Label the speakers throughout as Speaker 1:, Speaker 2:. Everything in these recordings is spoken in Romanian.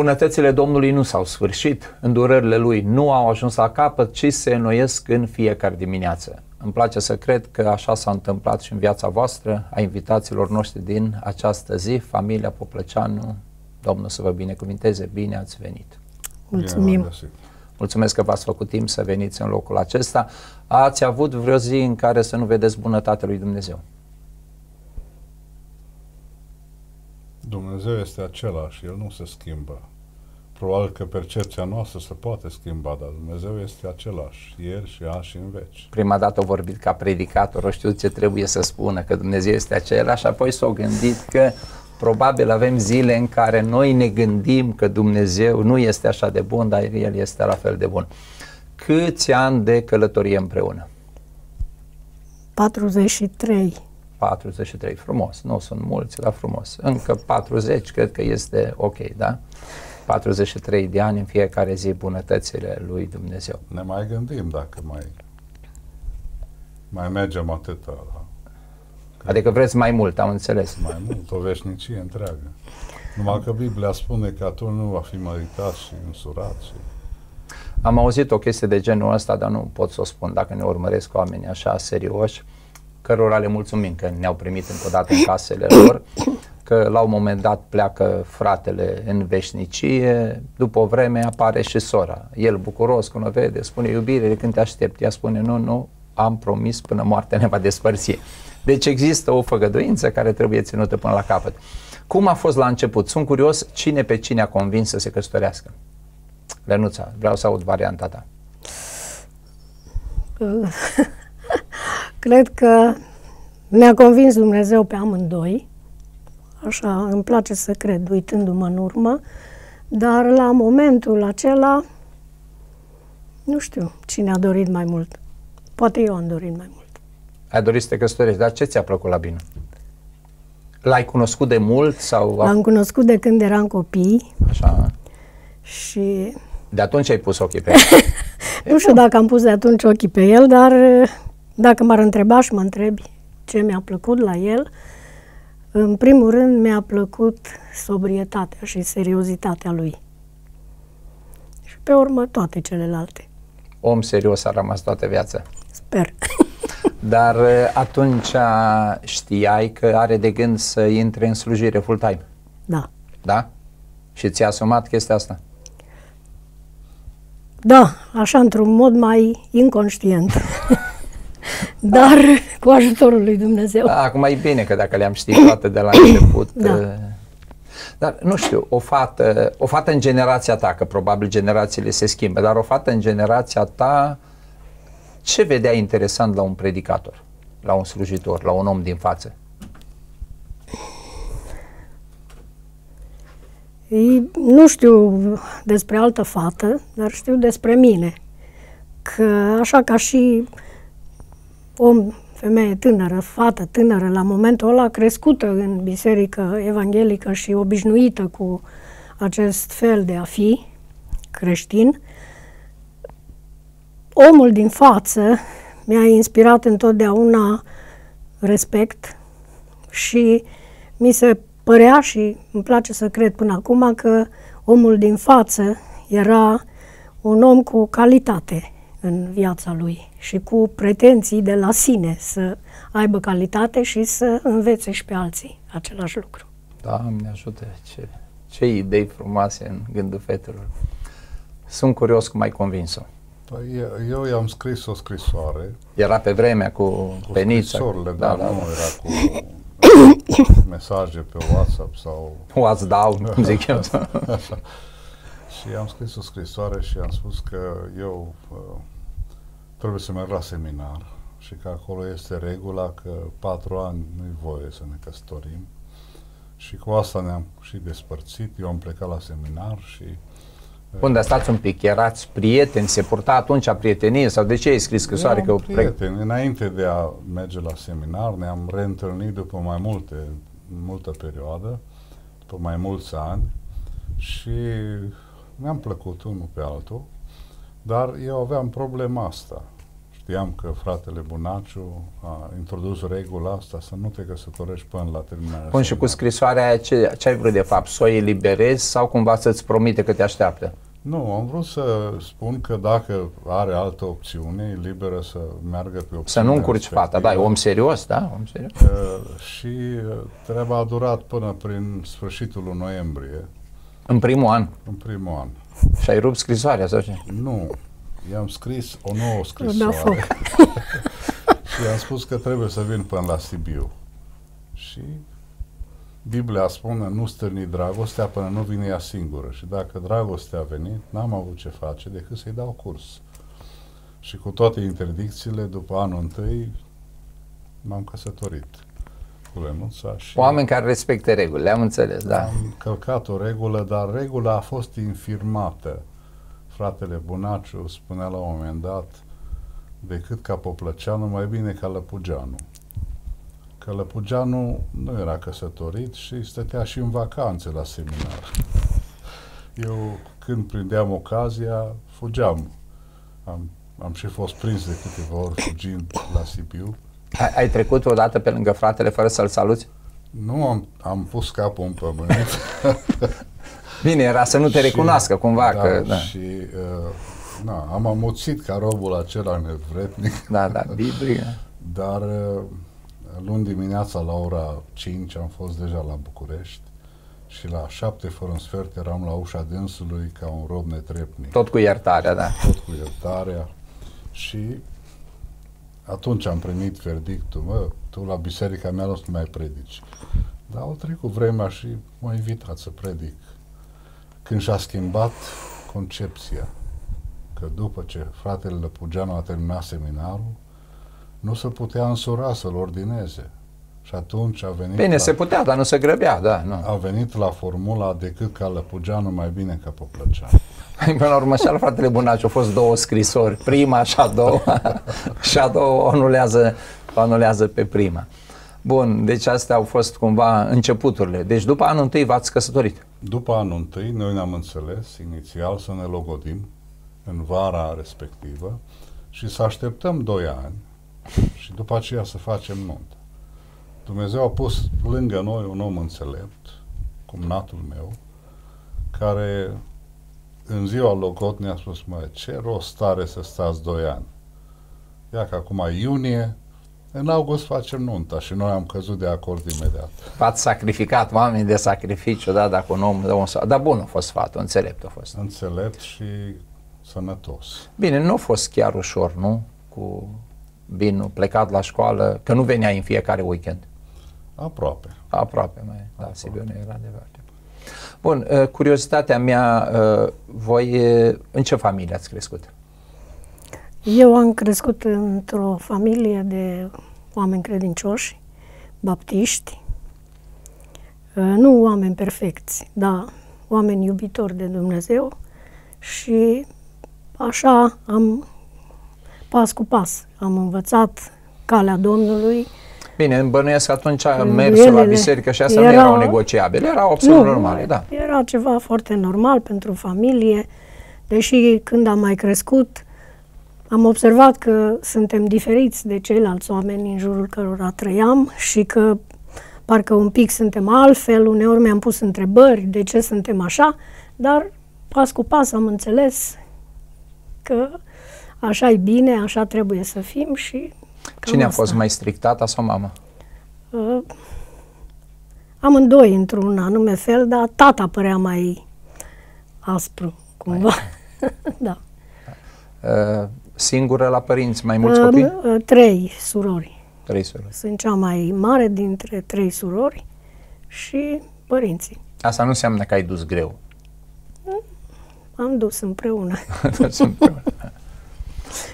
Speaker 1: Bunătățile Domnului nu s-au sfârșit, îndurările Lui nu au ajuns la capăt, ci se înnoiesc în fiecare dimineață. Îmi place să cred că așa s-a întâmplat și în viața voastră, a invitaților noștri din această zi, familia Poplăceanu. Domnul să vă binecuvinteze, bine ați venit!
Speaker 2: Mulțumim!
Speaker 1: Mulțumesc că v-ați făcut timp să veniți în locul acesta. Ați avut vreo zi în care să nu vedeți bunătatea lui Dumnezeu?
Speaker 2: Dumnezeu este același, El nu se schimbă. Probabil că percepția noastră se poate schimba, dar Dumnezeu este același, ieri și azi și în veci.
Speaker 1: Prima dată a vorbit ca predicator, o știu ce trebuie să spună, că Dumnezeu este același, apoi s-a gândit că probabil avem zile în care noi ne gândim că Dumnezeu nu este așa de bun, dar El este la fel de bun. Câți ani de călătorie împreună?
Speaker 3: 43.
Speaker 1: 43, frumos, nu sunt mulți, dar frumos. Încă 40 cred că este ok, da? 43 de ani în fiecare zi bunătățile lui Dumnezeu.
Speaker 2: Ne mai gândim dacă mai mai mergem atâta la...
Speaker 1: Adică vreți mai mult, am înțeles.
Speaker 2: Mai mult, o veșnicie întreagă. Numai că Biblia spune că atunci nu va fi măritat și însurat și...
Speaker 1: Am auzit o chestie de genul ăsta, dar nu pot să o spun dacă ne urmăresc oamenii așa serioși, cărora le mulțumim că ne-au primit încă o dată în casele lor, că la un moment dat pleacă fratele în veșnicie, după o vreme apare și sora. El bucuros când o vede, spune iubire, de când te aștept? Ea spune nu, nu, am promis până moartea ne va despărți. Deci există o făgăduință care trebuie ținută până la capăt. Cum a fost la început? Sunt curios cine pe cine a convins să se căsătorească. Lenuța, vreau să aud varianta ta.
Speaker 3: Cred că mi-a convins Dumnezeu pe amândoi. Așa îmi place să cred, uitându-mă în urmă. Dar la momentul acela, nu știu cine a dorit mai mult. Poate eu am dorit mai mult.
Speaker 1: Ai dorit să te căsătorești, dar ce ți-a plăcut la bine? L-ai cunoscut de mult sau...
Speaker 3: L-am cunoscut de când eram copii.
Speaker 1: Așa.
Speaker 3: Și...
Speaker 1: De atunci ai pus ochii pe el.
Speaker 3: nu știu dacă am pus de atunci ochii pe el, dar dacă m-ar întreba și mă întrebi ce mi-a plăcut la el, în primul rând mi-a plăcut sobrietatea și seriozitatea lui. Și pe urmă toate celelalte.
Speaker 1: Om serios a rămas toată viața.
Speaker 3: Sper.
Speaker 1: Dar uh, atunci știai că are de gând să intre în slujire full-time?
Speaker 3: Da.
Speaker 1: Da? Și ți-a asumat chestia asta?
Speaker 3: Da, așa într-un mod mai inconștient. Dar cu ajutorul lui Dumnezeu.
Speaker 1: Da, acum e bine că dacă le-am știut toate de la început. da. Uh, dar nu știu, o fată, o fată în generația ta, că probabil generațiile se schimbă, dar o fată în generația ta, ce vedea interesant la un predicator, la un slujitor, la un om din față?
Speaker 3: Ei, nu știu despre altă fată, dar știu despre mine. Că așa ca și om, femeie tânără, fată tânără, la momentul ăla crescută în biserică evanghelică și obișnuită cu acest fel de a fi creștin, omul din față mi-a inspirat întotdeauna respect și mi se părea și îmi place să cred până acum că omul din față era un om cu calitate în viața lui și cu pretenții de la sine să aibă calitate și să învețe și pe alții același lucru.
Speaker 1: Da, mi ajută. Ce, ce idei frumoase în gândul fetelor. Sunt curios cum ai convins-o.
Speaker 2: Păi, eu i-am scris o scrisoare.
Speaker 1: Era pe vremea cu,
Speaker 2: cu
Speaker 1: penița.
Speaker 2: Scrisorile, da, da, nu da. era cu mesaje pe WhatsApp sau...
Speaker 1: WhatsApp, cum zic eu.
Speaker 2: Așa. Și am scris o scrisoare și am spus că eu uh, trebuie să merg la seminar și că acolo este regula că patru ani nu-i voie să ne căsătorim. Și cu asta ne-am și despărțit. Eu am plecat la seminar și
Speaker 1: unde stați un pic, erați prieteni, se purta atunci prietenie sau de ce ai scris scrisoare?
Speaker 2: Că prieteni. Pre... Înainte de a merge la seminar, ne-am reîntâlnit după mai multe, multă perioadă, după mai mulți ani și ne-am plăcut unul pe altul, dar eu aveam problema asta. știam că fratele Bunaciu a introdus regula asta să nu te căsătorești până la terminarea
Speaker 1: Bun, și cu scrisoarea aia ce, ce ai vrut de fapt? Să o eliberezi sau cumva să-ți promite că te așteaptă?
Speaker 2: Nu, am vrut să spun că dacă are altă opțiune, e liberă să meargă pe opțiune.
Speaker 1: Să nu încurci fata, da, e om serios, da? Om serios.
Speaker 2: Uh, și uh, treaba a durat până prin sfârșitul lui noiembrie,
Speaker 1: În primul an.
Speaker 2: în primul an.
Speaker 1: Și ai rupt scrisoarea sau ce?
Speaker 2: Nu, i-am scris o nouă
Speaker 3: Da,
Speaker 2: scrisoare
Speaker 3: foc.
Speaker 2: și i-am spus că trebuie să vin până la Sibiu. Și Biblia spune, nu stârni dragostea până nu vine ea singură. Și dacă dragostea a venit, n-am avut ce face decât să-i dau curs. Și cu toate interdicțiile, după anul întâi, m-am căsătorit cu Lenuța și
Speaker 1: Oameni care respectă regulile, am înțeles, da.
Speaker 2: am călcat o regulă, dar regula a fost infirmată. Fratele Bunaciu spunea la un moment dat, decât ca Poplăceanu, mai bine ca Lăpugeanu. Că Lăpugeanu nu era căsătorit și stătea și în vacanțe la seminar. Eu, când prindeam ocazia, fugeam. Am, am și fost prins de câteva ori fugind la Sibiu.
Speaker 1: Ai, ai trecut odată pe lângă fratele fără să-l saluți?
Speaker 2: Nu am, am pus capul în pământ.
Speaker 1: Bine, era să nu te
Speaker 2: Și-
Speaker 1: recunoască cumva
Speaker 2: da,
Speaker 1: că... Da,
Speaker 2: Și uh, na, am amuțit ca robul acela nevretnic,
Speaker 1: da, da Biblie.
Speaker 2: dar uh, luni dimineața la ora 5 am fost deja la București și la 7 fără un sfert eram la ușa dânsului ca un rob netrepnic,
Speaker 1: Tot cu iertarea, da.
Speaker 2: tot cu iertarea și atunci am primit verdictul, mă, tu la biserica mea nu o să mai predici. Dar au trecut vremea și m-a invitat să predic. Când și-a schimbat concepția, că după ce fratele Lăpugeanu a terminat seminarul, nu se putea însura să-l ordineze. Și atunci a venit,
Speaker 1: Bine,
Speaker 2: la,
Speaker 1: se putea, dar nu se grăbea, da, nu.
Speaker 2: a venit la formula decât ca Lăpugeanu mai bine ca Poplăceanu.
Speaker 1: Până la urmă și al fratele Bunaciu au fost două scrisori, prima și a doua, și a doua o anulează, o anulează pe prima. Bun, deci astea au fost cumva începuturile. Deci după anul întâi v-ați căsătorit.
Speaker 2: După anul întâi, noi ne-am înțeles inițial să ne logodim în vara respectivă și să așteptăm doi ani și după aceea să facem nuntă. Dumnezeu a pus lângă noi un om înțelept, cumnatul meu, care în ziua logot ne-a spus, mă, ce rost are să stați doi ani? Ia că acum e iunie, în august facem nunta și noi am căzut de acord imediat.
Speaker 1: V-ați sacrificat oameni de sacrificiu, da, dacă un om dă un sfat. Dar bun a fost sfatul, înțelept a fost.
Speaker 2: Înțelept și sănătos.
Speaker 1: Bine, nu a fost chiar ușor, nu? Cu Binu plecat la școală, că nu veneai în fiecare weekend.
Speaker 2: Aproape.
Speaker 1: Aproape, mai, da, Sibiu nu era departe. Bun, uh, curiozitatea mea, uh, voi uh, în ce familie ați crescut?
Speaker 3: Eu am crescut într-o familie de oameni credincioși, baptiști, Uh, nu oameni perfecți, dar oameni iubitori de Dumnezeu și așa am, pas cu pas, am învățat calea Domnului.
Speaker 1: Bine, îmi bănuiesc că atunci mersul la
Speaker 3: Elele
Speaker 1: biserică și asta nu
Speaker 3: erau-
Speaker 1: erau negociabile, erau absolut normale, da.
Speaker 3: Era ceva foarte normal pentru familie, deși când am mai crescut, am observat că suntem diferiți de ceilalți oameni în jurul cărora trăiam și că parcă un pic suntem altfel, uneori mi-am pus întrebări de ce suntem așa, dar pas cu pas am înțeles că așa e bine, așa trebuie să fim și cam
Speaker 1: Cine a
Speaker 3: asta.
Speaker 1: fost mai strict, tata sau mama?
Speaker 3: Uh, amândoi într-un anume fel, dar tata părea mai aspru, cumva. da.
Speaker 1: Uh, singură la părinți, mai mulți
Speaker 3: Uh,
Speaker 1: copii?
Speaker 3: uh, trei surori.
Speaker 1: Trei surori.
Speaker 3: Sunt cea mai mare dintre trei surori și părinții.
Speaker 1: Asta nu înseamnă că ai dus greu.
Speaker 3: Am dus împreună
Speaker 1: Dus împreună.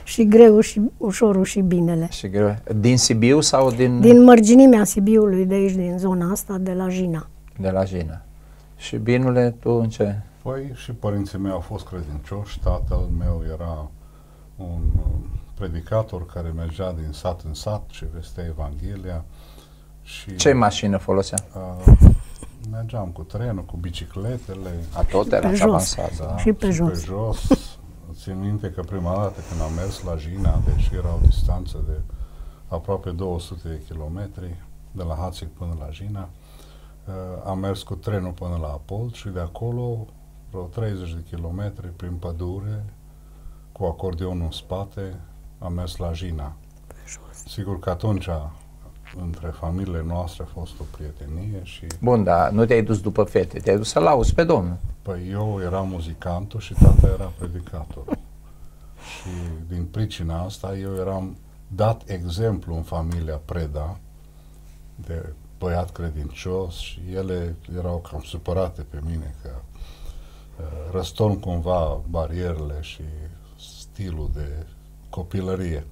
Speaker 3: și greu și ușorul și binele.
Speaker 1: și greu. Din Sibiu sau din,
Speaker 3: Din mărginimea Sibiului, de aici, din zona asta, de la Jina.
Speaker 1: de la Jina? Și binule, tu în ce?
Speaker 2: Păi și părinții mei au fost credincioși, tatăl meu era un uh, predicator care mergea din sat în sat și vestea Evanghelia și
Speaker 1: Ce mașină folosea?
Speaker 2: uh, mergeam cu trenul, cu bicicletele,
Speaker 1: A tot era
Speaker 3: pe
Speaker 1: și
Speaker 3: jos.
Speaker 1: avansat, da.
Speaker 3: Și pe jos.
Speaker 2: pe jos. Țin minte că prima dată când am mers la Jina, deci era o distanță de aproape 200 de kilometri de la Hațic până la Jina, uh, am mers cu trenul până la Apol și de acolo vreo 30 de kilometri prin pădure, cu acordeonul în spate, am mers la Jina. Sigur că atunci între familiile noastre a fost o prietenie și...
Speaker 1: Bun, dar nu te-ai dus după fete, te-ai dus să lauzi pe Domnul.
Speaker 2: Păi eu eram muzicantul și tata era predicator. și din pricina asta eu eram dat exemplu în familia Preda de băiat credincios și ele erau cam supărate pe mine că uh, răstorn cumva barierele și stilul de copilărie.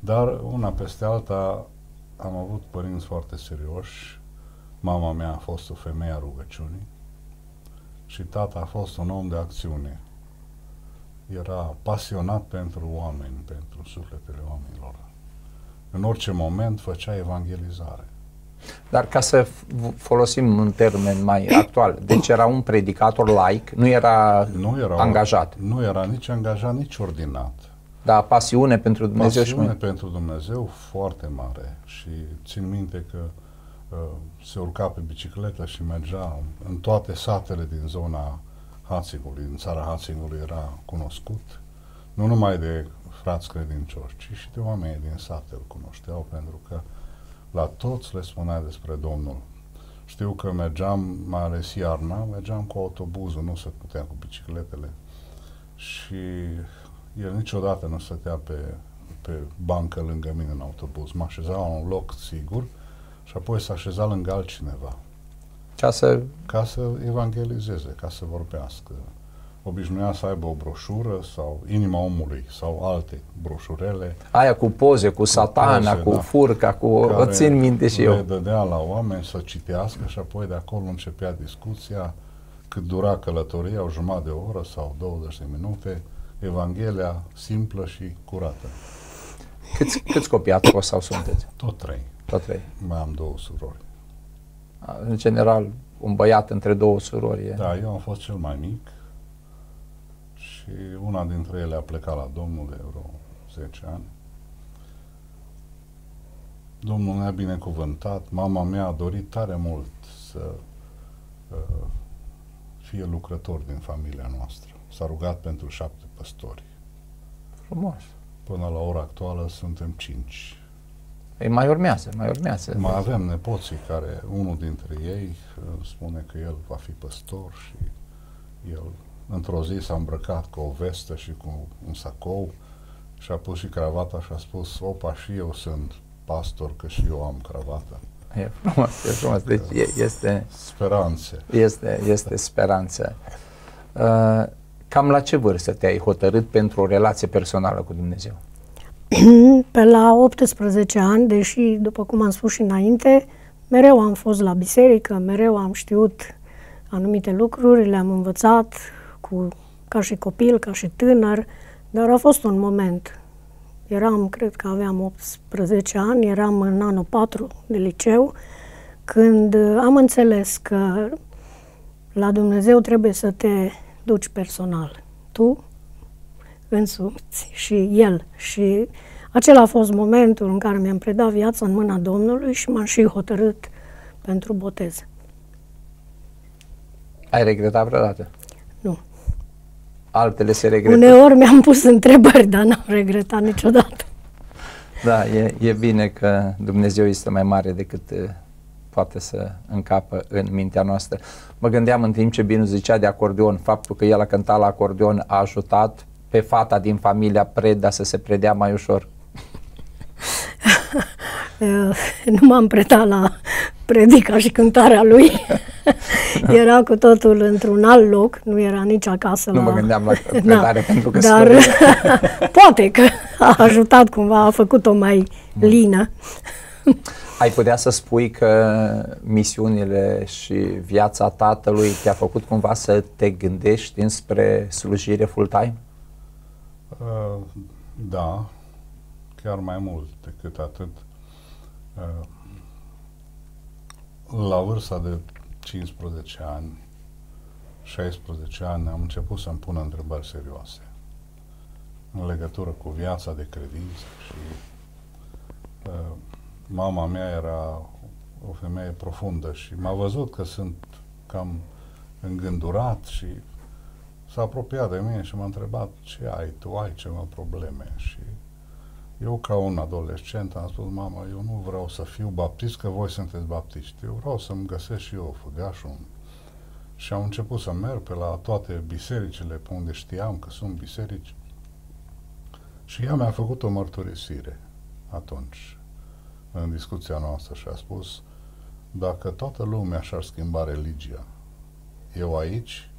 Speaker 2: Dar una peste alta am avut părinți foarte serioși. Mama mea a fost o femeie a rugăciunii și tata a fost un om de acțiune. Era pasionat pentru oameni, pentru sufletele oamenilor. În orice moment făcea evangelizare.
Speaker 1: Dar ca să folosim un termen mai actual, deci era un predicator laic, nu era, nu era angajat.
Speaker 2: Nu era nici angajat, nici ordinat.
Speaker 1: Da, pasiune pentru Dumnezeu
Speaker 2: pasiune și pentru Dumnezeu foarte mare și țin minte că uh, se urca pe bicicletă și mergea în toate satele din zona Hațingului, din țara Hațingului era cunoscut, nu numai de frați credincioși, ci și de oameni din sate îl cunoșteau, pentru că la toți le spunea despre Domnul. Știu că mergeam, mai ales iarna, mergeam cu autobuzul, nu se putea cu bicicletele. Și el niciodată nu stătea pe, pe bancă lângă mine în autobuz. Mă așeza la un loc sigur și apoi s-a așeza lângă altcineva.
Speaker 1: Ca să...
Speaker 2: Ca să evangelizeze, ca să vorbească. Obișnuia să aibă o broșură sau Inima omului sau alte broșurele.
Speaker 1: Aia cu poze, cu satana, cu, poze, cu da, furca, cu... O țin minte și
Speaker 2: le
Speaker 1: eu.
Speaker 2: dădea la oameni să citească și apoi de acolo începea discuția cât dura călătoria, o jumătate de oră sau 20 de minute, Evanghelia simplă și curată.
Speaker 1: Câți, câți copii ați fost sau sunteți?
Speaker 2: Tot trei.
Speaker 1: Tot trei.
Speaker 2: Mai am două surori.
Speaker 1: În general, un băiat între două surori e...
Speaker 2: Da, eu am fost cel mai mic și una dintre ele a plecat la Domnul de vreo 10 ani. Domnul ne-a binecuvântat. Mama mea a dorit tare mult să uh, fie lucrător din familia noastră. S-a rugat pentru șapte păstori.
Speaker 1: Frumos.
Speaker 2: Până la ora actuală suntem cinci.
Speaker 1: Ei, mai urmează, mai urmează.
Speaker 2: Mai avem nepoții care, unul dintre ei uh, spune că el va fi păstor și el într-o zi s-a îmbrăcat cu o vestă și cu un sacou și a pus și cravata și a spus, opa, și eu sunt pastor, că și eu am cravată.
Speaker 1: E frumos, e frumos. Deci este...
Speaker 2: Speranțe.
Speaker 1: Este, este speranță. Uh, Cam la ce vârstă te-ai hotărât pentru o relație personală cu Dumnezeu?
Speaker 3: Pe la 18 ani, deși, după cum am spus și înainte, mereu am fost la biserică, mereu am știut anumite lucruri, le-am învățat cu, ca și copil, ca și tânăr, dar a fost un moment. Eram, cred că aveam 18 ani, eram în anul 4 de liceu, când am înțeles că la Dumnezeu trebuie să te duci personal. Tu însuți și el. Și acela a fost momentul în care mi-am predat viața în mâna Domnului și m-am și hotărât pentru botez.
Speaker 1: Ai regretat vreodată?
Speaker 3: Nu.
Speaker 1: Altele se regretă?
Speaker 3: Uneori mi-am pus întrebări, dar n-am regretat niciodată.
Speaker 1: Da, e, e bine că Dumnezeu este mai mare decât poate să încapă în mintea noastră. Mă gândeam în timp ce Binu zicea de acordeon, faptul că el a cântat la acordeon a ajutat pe fata din familia Preda să se predea mai ușor.
Speaker 3: nu m-am predat la predica și cântarea lui. era cu totul într-un alt loc, nu era nici acasă.
Speaker 1: Nu
Speaker 3: la...
Speaker 1: mă gândeam la predare da, pentru că
Speaker 3: Dar poate că a ajutat cumva, a făcut-o mai lină.
Speaker 1: Ai putea să spui că misiunile și viața tatălui te-a făcut cumva să te gândești înspre slujire full-time?
Speaker 2: Uh, da, chiar mai mult decât atât. Uh, la vârsta de 15 ani, 16 ani, am început să-mi pun întrebări serioase. în legătură cu viața de credință și uh, mama mea era o femeie profundă și m-a văzut că sunt cam îngândurat și s-a apropiat de mine și m-a întrebat ce ai, tu ai ceva probleme și eu ca un adolescent am spus, mama, eu nu vreau să fiu baptist, că voi sunteți baptiști. Eu vreau să-mi găsesc și eu făgașul. Și am început să merg pe la toate bisericile pe unde știam că sunt biserici. Și ea mi-a făcut o mărturisire atunci, în discuția noastră, și a spus, dacă toată lumea și-ar schimba religia, eu aici,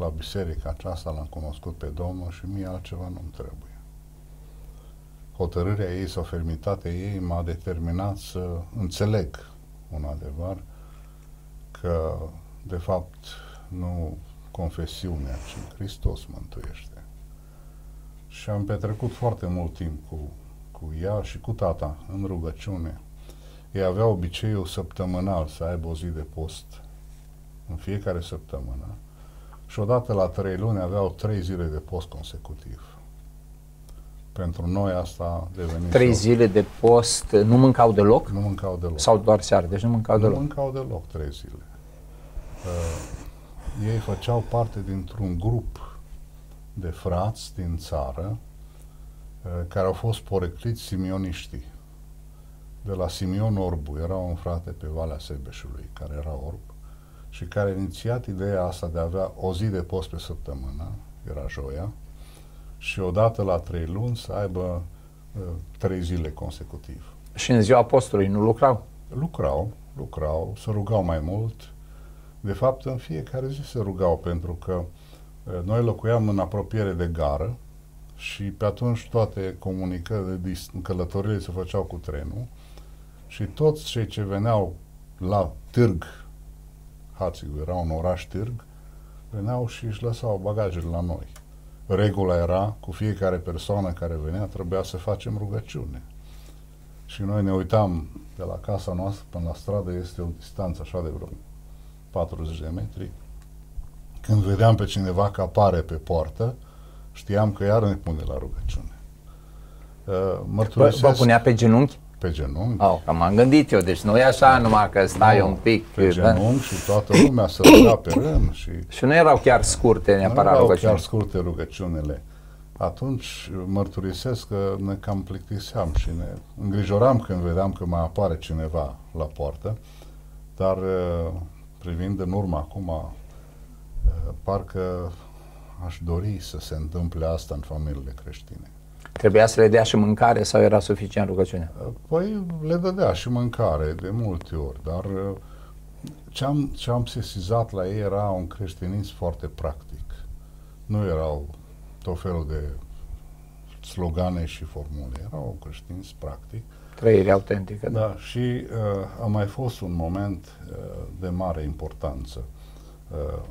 Speaker 2: la biserica aceasta, l-am cunoscut pe Domnul și mie altceva nu-mi trebuie. Hotărârea ei sau fermitatea ei m-a determinat să înțeleg un adevăr că, de fapt, nu confesiunea, ci Hristos mântuiește. Și am petrecut foarte mult timp cu, cu ea și cu tata în rugăciune. Ei avea obiceiul săptămânal să aibă o zi de post în fiecare săptămână și odată la trei luni aveau trei zile de post consecutiv. Pentru noi asta devenit...
Speaker 1: Trei zile de post, nu mâncau deloc?
Speaker 2: Nu mâncau deloc.
Speaker 1: Sau doar seara, deci nu mâncau
Speaker 2: nu
Speaker 1: deloc?
Speaker 2: Nu mâncau deloc trei zile. Uh, ei făceau parte dintr-un grup de frați din țară uh, care au fost porecliți simioniștii. De la Simion Orbu era un frate pe Valea Sebeșului care era orb și care a inițiat ideea asta de a avea o zi de post pe săptămână, era joia, și odată la trei luni să aibă uh, trei zile consecutiv.
Speaker 1: Și în ziua apostolului nu lucrau?
Speaker 2: Lucrau, lucrau, se rugau mai mult. De fapt, în fiecare zi se rugau, pentru că uh, noi locuiam în apropiere de gară și pe atunci toate comunicările, călătorile se făceau cu trenul și toți cei ce veneau la târg Hațigu era un oraș târg, veneau și își lăsau bagajele la noi. Regula era, cu fiecare persoană care venea, trebuia să facem rugăciune. Și noi ne uitam de la casa noastră până la stradă, este o distanță așa de vreo 40 de metri. Când vedeam pe cineva că apare pe poartă, știam că iar ne pune la rugăciune.
Speaker 1: Uh, vă, vă punea pe genunchi?
Speaker 2: Pe genunchi.
Speaker 1: Oh, că m-am gândit eu, deci nu e așa numai că stai
Speaker 2: nu,
Speaker 1: un pic.
Speaker 2: Pe da? genunchi și toată lumea se ruga pe rând. Și,
Speaker 1: și nu erau chiar scurte neapărat
Speaker 2: Nu erau
Speaker 1: rugăciune.
Speaker 2: chiar scurte rugăciunile. Atunci mărturisesc că ne cam plictiseam și ne îngrijoram când vedeam că mai apare cineva la poartă, dar uh, privind în urmă acum, uh, parcă aș dori să se întâmple asta în familiile creștine.
Speaker 1: Trebuia să le dea și mâncare sau era suficient rugăciune?
Speaker 2: Păi le dădea și mâncare de multe ori, dar uh, ce am, ce am sesizat la ei era un creștinism foarte practic. Nu erau tot felul de slogane și formule, era un creștinism practic.
Speaker 1: Trăire autentică.
Speaker 2: Da, da și uh, a mai fost un moment uh, de mare importanță. Uh,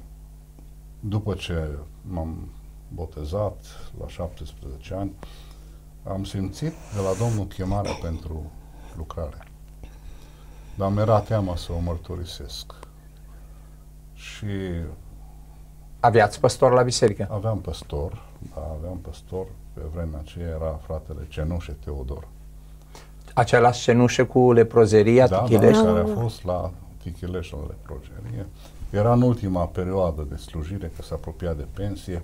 Speaker 2: după ce m-am botezat la 17 ani, uh, am simțit de la Domnul chemarea pentru lucrare. Dar mi-era teamă să o mărturisesc. Și...
Speaker 1: Aveați păstor la biserică?
Speaker 2: Aveam păstor, da, aveam păstor. Pe vremea aceea era fratele Cenușe Teodor.
Speaker 1: Același cenușe cu leprozeria
Speaker 2: da,
Speaker 1: Tichileș?
Speaker 2: Da, care a fost la Tichileș la leprozerie. Era în ultima perioadă de slujire, că s-a apropiat de pensie.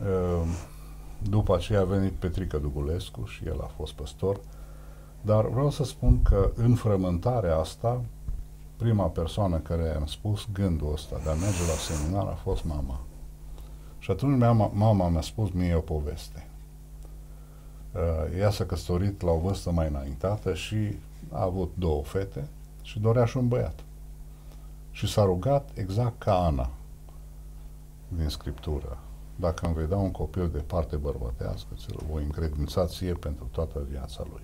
Speaker 2: Uh, după aceea a venit Petrică Dugulescu și el a fost păstor. Dar vreau să spun că în frământarea asta, prima persoană care a spus gândul ăsta de a merge la seminar a fost mama. Și atunci mama, mama mi-a spus mie o poveste. Uh, ea s-a căsătorit la o vârstă mai înaintată și a avut două fete și dorea și un băiat. Și s-a rugat exact ca Ana din Scriptură dacă îmi vei da un copil de parte bărbătească, ți-l voi încredința ție pentru toată viața lui.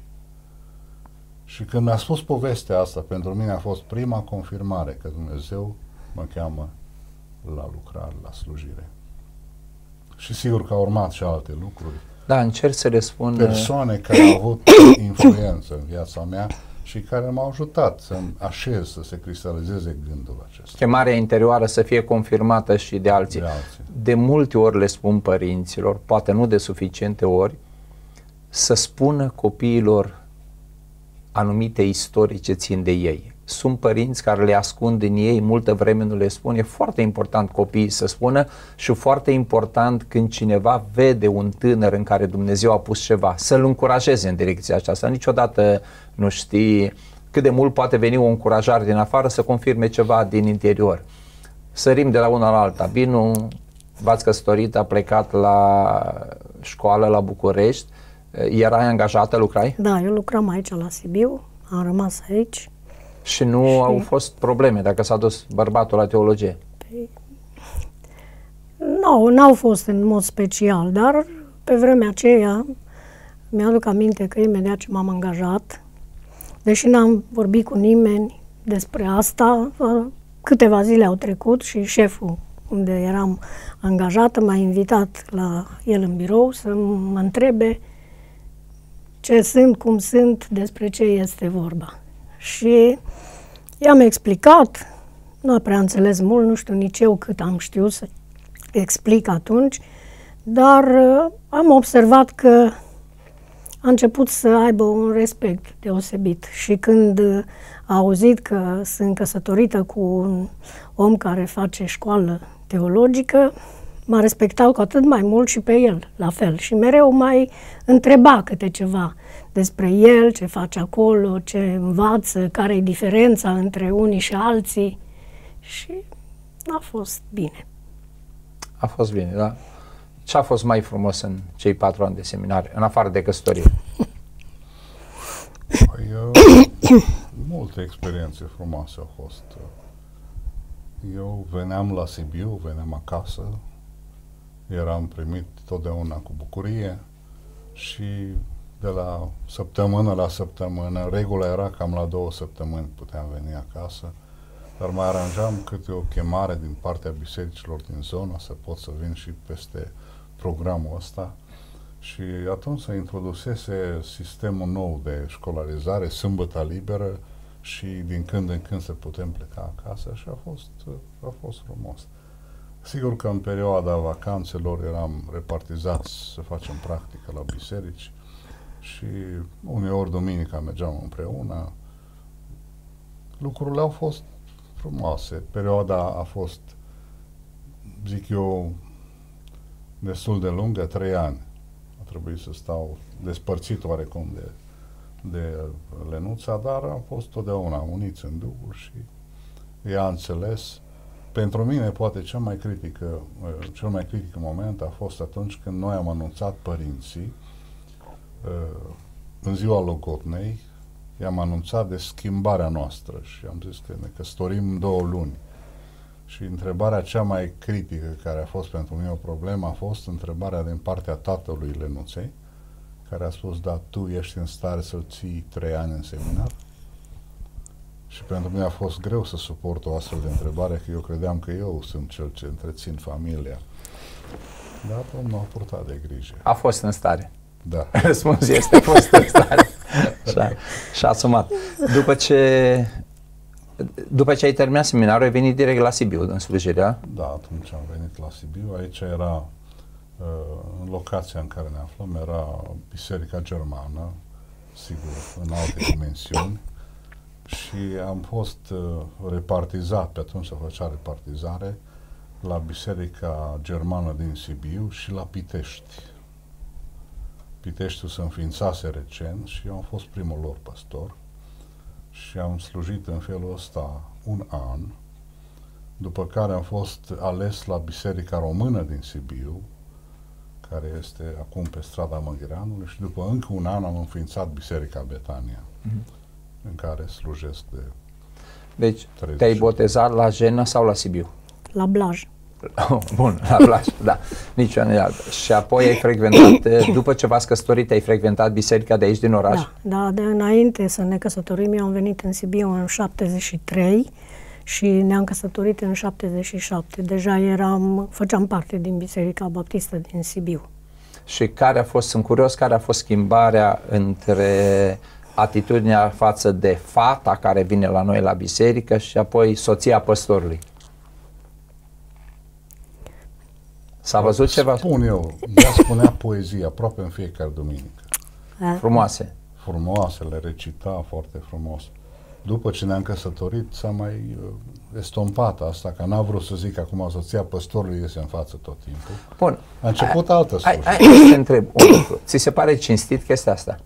Speaker 2: Și când mi-a spus povestea asta, pentru mine a fost prima confirmare că Dumnezeu mă cheamă la lucrare, la slujire. Și sigur că au urmat și alte lucruri.
Speaker 1: Da, încerc să le spun...
Speaker 2: Persoane care au avut influență în viața mea și care m-au ajutat să-mi așez, să se cristalizeze gândul acesta.
Speaker 1: Chemarea interioară să fie confirmată și de alții.
Speaker 2: De alții.
Speaker 1: De multe ori le spun părinților, poate nu de suficiente ori, să spună copiilor anumite istorii ce țin de ei. Sunt părinți care le ascund din ei, multă vreme nu le spun. E foarte important copiii să spună și foarte important când cineva vede un tânăr în care Dumnezeu a pus ceva, să-l încurajeze în direcția aceasta. Niciodată nu știi cât de mult poate veni o încurajare din afară să confirme ceva din interior. Sărim de la una la alta. Binu, v-ați căsătorit, a plecat la școală la București, erai angajată, lucrai?
Speaker 3: Da, eu lucram aici la Sibiu, am rămas aici.
Speaker 1: Și nu și... au fost probleme dacă s-a dus bărbatul la teologie? Păi,
Speaker 3: nu, n-au fost în mod special, dar pe vremea aceea mi-aduc aminte că imediat ce m-am angajat, deși n-am vorbit cu nimeni despre asta, câteva zile au trecut și șeful unde eram angajată m-a invitat la el în birou să mă întrebe ce sunt, cum sunt, despre ce este vorba. Și i-am explicat, nu a prea înțeles mult, nu știu nici eu cât am știut să explic atunci, dar uh, am observat că a început să aibă un respect deosebit. Și când a auzit că sunt căsătorită cu un om care face școală teologică, m-a respectat cu atât mai mult și pe el, la fel. Și mereu mai întreba câte ceva despre el, ce face acolo, ce învață, care e diferența între unii și alții. Și a fost bine.
Speaker 1: A fost bine, da. Ce a fost mai frumos în cei patru ani de seminar, în afară de căsătorie?
Speaker 2: Păi, uh, multe experiențe frumoase au fost. Eu veneam la Sibiu, veneam acasă, eram primit totdeauna cu bucurie și de la săptămână la săptămână, regula era cam la două săptămâni puteam veni acasă, dar mai aranjam câte o chemare din partea bisericilor din zonă să pot să vin și peste programul ăsta și atunci se introdusese sistemul nou de școlarizare, sâmbătă liberă și din când în când să putem pleca acasă și a fost, a fost frumos. Sigur că în perioada vacanțelor eram repartizați să facem practică la biserici și uneori duminica mergeam împreună. Lucrurile au fost frumoase. Perioada a fost, zic eu, destul de lungă, trei ani. A trebuit să stau despărțit oarecum de, de Lenuța, dar am fost totdeauna uniți în Duhul și ea a înțeles pentru mine, poate cel mai critic, uh, cel mai critic moment a fost atunci când noi am anunțat părinții uh, în ziua logotnei, i-am anunțat de schimbarea noastră și am zis că ne căsătorim două luni. Și întrebarea cea mai critică care a fost pentru mine o problemă a fost întrebarea din partea tatălui Lenuței, care a spus, da, tu ești în stare să ții trei ani în seminar? Și pentru mine a fost greu să suport o astfel de întrebare, că eu credeam că eu sunt cel ce întrețin familia. Dar Domnul a purtat de grijă.
Speaker 1: A fost în stare.
Speaker 2: Da.
Speaker 1: Răspunsul este a fost în stare. și-a, și-a asumat. După ce, după ce ai terminat seminarul, ai venit direct la Sibiu, în slujirea?
Speaker 2: Da, atunci am venit la Sibiu. Aici era, uh, în locația în care ne aflăm, era Biserica Germană, sigur, în alte dimensiuni și am fost uh, repartizat, pe atunci se făcea repartizare, la Biserica Germană din Sibiu și la Pitești. Piteștiul se înființase recent și eu am fost primul lor pastor și am slujit în felul ăsta un an, după care am fost ales la Biserica Română din Sibiu, care este acum pe strada Măghireanului și după încă un an am înființat Biserica Betania. Mm-hmm în care slujesc de
Speaker 1: Deci, te-ai botezat la Jena sau la Sibiu?
Speaker 3: La Blaj.
Speaker 1: Oh, bun, la Blaj, da, nici una altă. Și apoi ai frecventat, eh, după ce v-ați căsătorit, ai frecventat biserica de aici din oraș?
Speaker 3: Da, da, de înainte să ne căsătorim, eu am venit în Sibiu în 73 și ne-am căsătorit în 77. Deja eram, făceam parte din Biserica Baptistă din Sibiu.
Speaker 1: Și care a fost, sunt curios, care a fost schimbarea între atitudinea față de fata care vine la noi la biserică și apoi soția păstorului. S-a văzut ceva?
Speaker 2: Spun eu, ea spunea poezii aproape în fiecare duminică.
Speaker 1: Frumoase.
Speaker 2: Frumoase, le recita foarte frumos. După ce ne-am căsătorit, s-a mai uh, estompat asta, că n-a vrut să zic acum soția păstorului iese în față tot timpul.
Speaker 1: Bun.
Speaker 2: A început altă
Speaker 1: Hai,
Speaker 2: slujbă.
Speaker 1: hai să te întreb un lucru. Ți se pare cinstit chestia asta?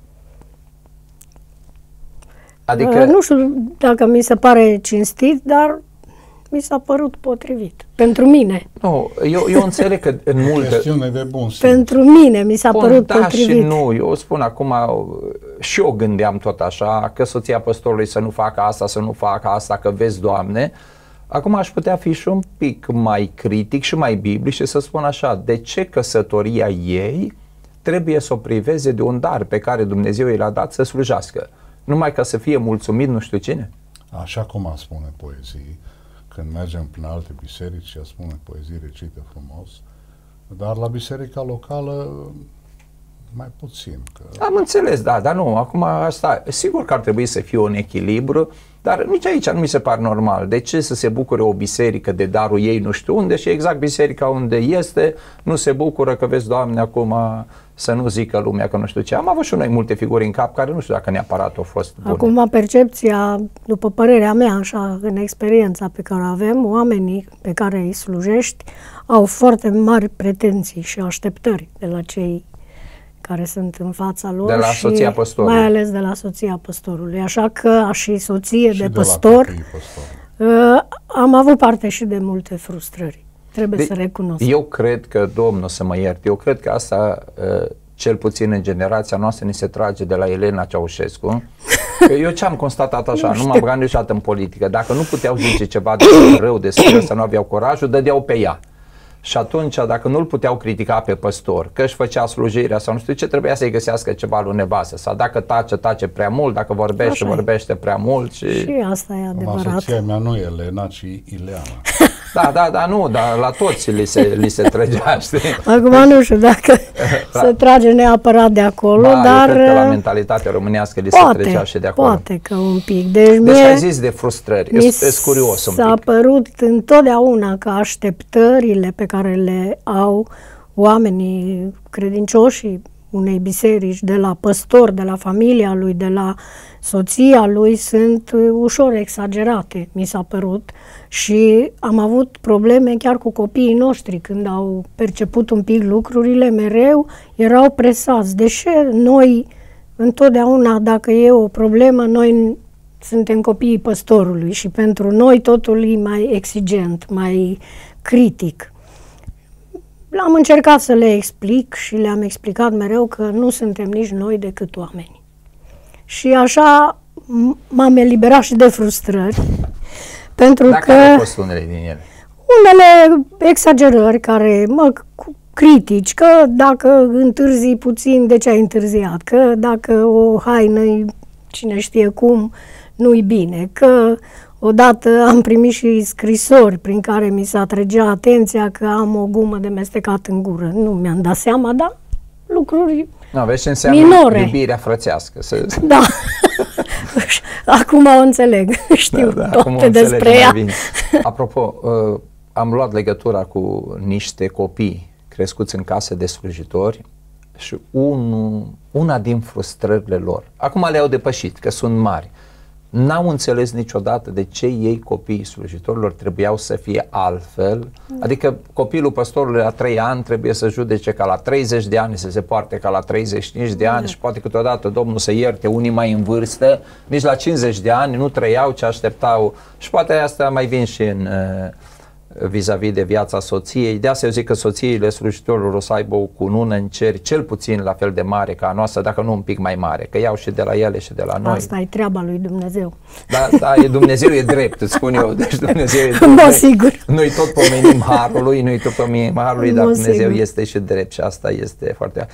Speaker 1: Adică,
Speaker 3: Uh, Nu știu dacă mi se pare cinstit, dar mi s-a părut potrivit. Pentru mine.
Speaker 1: nu, eu, eu înțeleg că în multe...
Speaker 2: Chestiune de bun simț.
Speaker 3: Pentru mine mi s-a
Speaker 1: Bun,
Speaker 3: părut
Speaker 1: da
Speaker 3: potrivit.
Speaker 1: și nu, eu spun acum, și eu gândeam tot așa, că soția păstorului să nu facă asta, să nu facă asta, că vezi, Doamne, acum aș putea fi și un pic mai critic și mai biblic și să spun așa, de ce căsătoria ei trebuie să o priveze de un dar pe care Dumnezeu i l-a dat să slujească, numai ca să fie mulțumit nu știu cine?
Speaker 2: Așa cum a spune poezii, când mergem prin alte biserici, ea spune poezii recite frumos, dar la biserica locală mai puțin. Că
Speaker 1: Am înțeles, da, dar nu, acum asta, sigur că ar trebui să fie un echilibru, dar nici aici nu mi se pare normal. De ce să se bucure o biserică de darul ei nu știu unde și exact biserica unde este nu se bucură că vezi, Doamne, acum să nu zică lumea că nu știu ce. Am avut și noi multe figuri în cap care nu știu dacă neapărat au fost bune.
Speaker 3: Acum, percepția, după părerea mea, așa, în experiența pe care o avem, oamenii pe care îi slujești au foarte mari pretenții și așteptări de la cei care sunt în fața lor
Speaker 1: De la
Speaker 3: și
Speaker 1: soția păstorului.
Speaker 3: mai ales de la soția păstorului. Așa că, și soție
Speaker 2: și
Speaker 3: de,
Speaker 2: de
Speaker 3: păstor,
Speaker 2: la copiii păstori.
Speaker 3: uh, am avut parte și de multe frustrări. Trebuie
Speaker 1: De-
Speaker 3: să recunosc.
Speaker 1: Eu cred că, Domnul să mă ierte, eu cred că asta, uh, cel puțin în generația noastră, ni se trage de la Elena Ceaușescu. Că eu ce am constatat așa, nu m-am băgat niciodată în politică, dacă nu puteau zice ceva de rău despre să nu aveau curajul, dădeau pe ea. Și atunci, dacă nu-l puteau critica pe păstor, că își făcea slujirea sau nu știu ce, trebuia să-i găsească ceva lui nevastă. Sau dacă tace, tace prea mult, dacă vorbește,
Speaker 3: Așa e.
Speaker 1: vorbește prea mult. Și...
Speaker 3: Și asta e
Speaker 2: Acum,
Speaker 3: adevărat.
Speaker 2: soția mea nu e Elena, ci Ileana.
Speaker 1: Da, da, da, nu, dar la toți li se, li se trăgea, știi?
Speaker 3: Acum nu știu dacă se trage neapărat de acolo,
Speaker 1: Da,
Speaker 3: dar
Speaker 1: eu cred că la
Speaker 3: uh,
Speaker 1: mentalitatea românească li se
Speaker 3: poate,
Speaker 1: trecea și de acolo.
Speaker 3: poate că un pic. Deci,
Speaker 1: Deci
Speaker 3: mie
Speaker 1: ai zis de frustrări,
Speaker 3: mi
Speaker 1: sunt curios un
Speaker 3: s-a
Speaker 1: pic.
Speaker 3: părut întotdeauna că așteptările pe care le au oamenii credincioși unei biserici, de la păstor, de la familia lui, de la soția lui, sunt uh, ușor exagerate, mi s-a părut. Și am avut probleme chiar cu copiii noștri când au perceput un pic lucrurile, mereu erau presați. Deși noi, întotdeauna, dacă e o problemă, noi suntem copiii păstorului și pentru noi totul e mai exigent, mai critic. Am încercat să le explic și le-am explicat mereu că nu suntem nici noi decât oameni. Și așa m- m-am eliberat și de frustrări, pentru
Speaker 1: Dacă
Speaker 3: că
Speaker 1: au fost unele din ele.
Speaker 3: unele exagerări care mă cu- critici, că dacă întârzi puțin, de ce ai întârziat? Că dacă o haină cine știe cum, nu-i bine, că odată am primit și scrisori prin care mi s-a trăgea atenția că am o gumă de mestecat în gură. Nu mi-am dat seama, dar lucruri,
Speaker 1: Nu, vezi ce înseamnă
Speaker 3: Minore.
Speaker 1: iubirea frățească. Să...
Speaker 3: da. Acum o înțeleg, știu
Speaker 1: Da,
Speaker 3: da,
Speaker 1: acum o
Speaker 3: toate
Speaker 1: înțeleg
Speaker 3: despre
Speaker 1: mai
Speaker 3: ea.
Speaker 1: bine. Apropo, uh, am luat legătura cu niște copii crescuți în case de slujitori și unu, una din frustrările lor, acum le-au depășit, că sunt mari, n-au înțeles niciodată de ce ei copiii slujitorilor trebuiau să fie altfel, adică copilul păstorului la 3 ani trebuie să judece ca la 30 de ani, să se poarte ca la 35 de ani și poate câteodată Domnul să ierte unii mai în vârstă, nici la 50 de ani nu trăiau ce așteptau. Și poate asta mai vin și în uh, vis-a-vis de viața soției. De asta eu zic că soțiile slujitorilor o să aibă o cunună în cer cel puțin la fel de mare ca a noastră, dacă nu un pic mai mare, că iau și de la ele și de la noi.
Speaker 3: Asta e treaba lui Dumnezeu.
Speaker 1: Da, da, e Dumnezeu e drept, îți spun eu. Deci Dumnezeu e drept.
Speaker 3: În mod
Speaker 1: Noi-
Speaker 3: sigur.
Speaker 1: Noi tot pomenim harului, noi tot pomenim harului,
Speaker 3: În
Speaker 1: dar
Speaker 3: mod
Speaker 1: Dumnezeu
Speaker 3: sigur.
Speaker 1: este și drept și asta este foarte...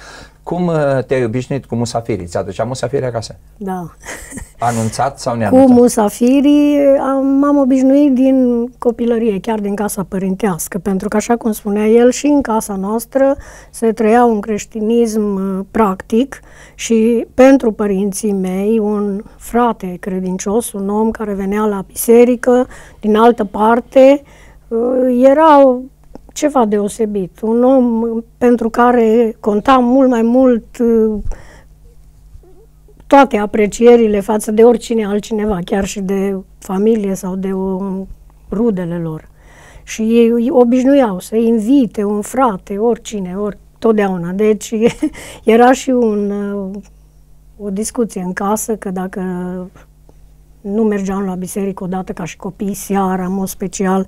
Speaker 1: Cum uh, te-ai obișnuit cu musafirii? Ți-a aducea musafirii acasă?
Speaker 3: Da.
Speaker 1: Anunțat sau
Speaker 3: Cu
Speaker 1: neanunțat?
Speaker 3: musafirii am, m-am obișnuit din copilărie, chiar din casa părintească, pentru că, așa cum spunea el, și în casa noastră se trăia un creștinism uh, practic și pentru părinții mei, un frate credincios, un om care venea la biserică din altă parte, uh, era ceva deosebit. Un om pentru care conta mult mai mult uh, toate aprecierile față de oricine altcineva, chiar și de familie sau de o, rudele lor. Și ei obișnuiau să invite un frate, oricine, ori, totdeauna. Deci era și un, uh, o discuție în casă că dacă nu mergeam la biserică odată ca și copii seara, în mod special,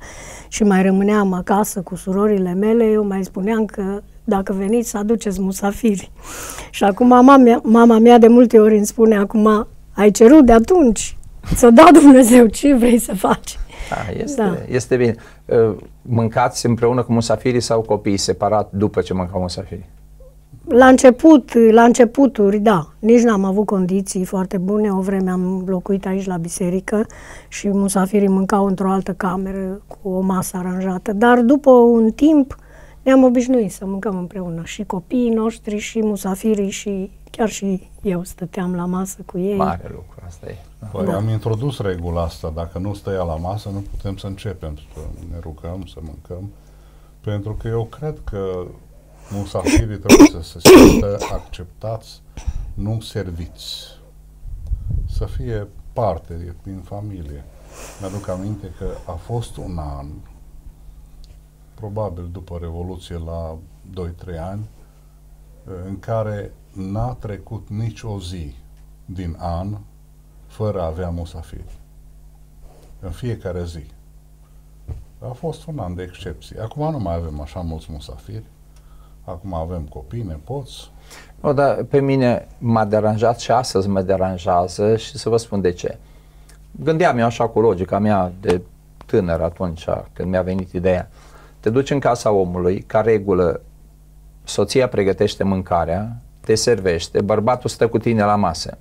Speaker 3: și mai rămâneam acasă cu surorile mele, eu mai spuneam că dacă veniți să aduceți musafiri. Și acum mama mea, mama mea de multe ori îmi spune acum, ai cerut de atunci, să da Dumnezeu ce vrei să faci.
Speaker 1: Da, este, da. este bine. Uh, Mâncați împreună cu musafirii sau copiii separat după ce mâncau musafirii?
Speaker 3: La început, la începuturi, da, nici n-am avut condiții foarte bune. O vreme am locuit aici la biserică și musafirii mâncau într-o altă cameră cu o masă aranjată. Dar după un timp ne-am obișnuit să mâncăm împreună. Și copiii noștri, și musafirii, și chiar și eu stăteam la masă cu ei.
Speaker 1: Mare lucru, asta e.
Speaker 2: Păi da. am introdus regula asta, dacă nu stăia la masă, nu putem să începem să ne rugăm, să mâncăm, pentru că eu cred că musafirii trebuie să se simtă acceptați, nu serviți. Să fie parte din familie. Mi-aduc aminte că a fost un an, probabil după Revoluție la 2-3 ani, în care n-a trecut nici o zi din an fără a avea musafiri. În fiecare zi. A fost un an de excepție. Acum nu mai avem așa mulți musafiri. Acum avem copii, nepoți.
Speaker 1: O, dar pe mine m-a deranjat și astăzi mă deranjează și să vă spun de ce. Gândeam eu așa cu logica mea de tânăr atunci când mi-a venit ideea. Te duci în casa omului, ca regulă, soția pregătește mâncarea, te servește, bărbatul stă cu tine la masă.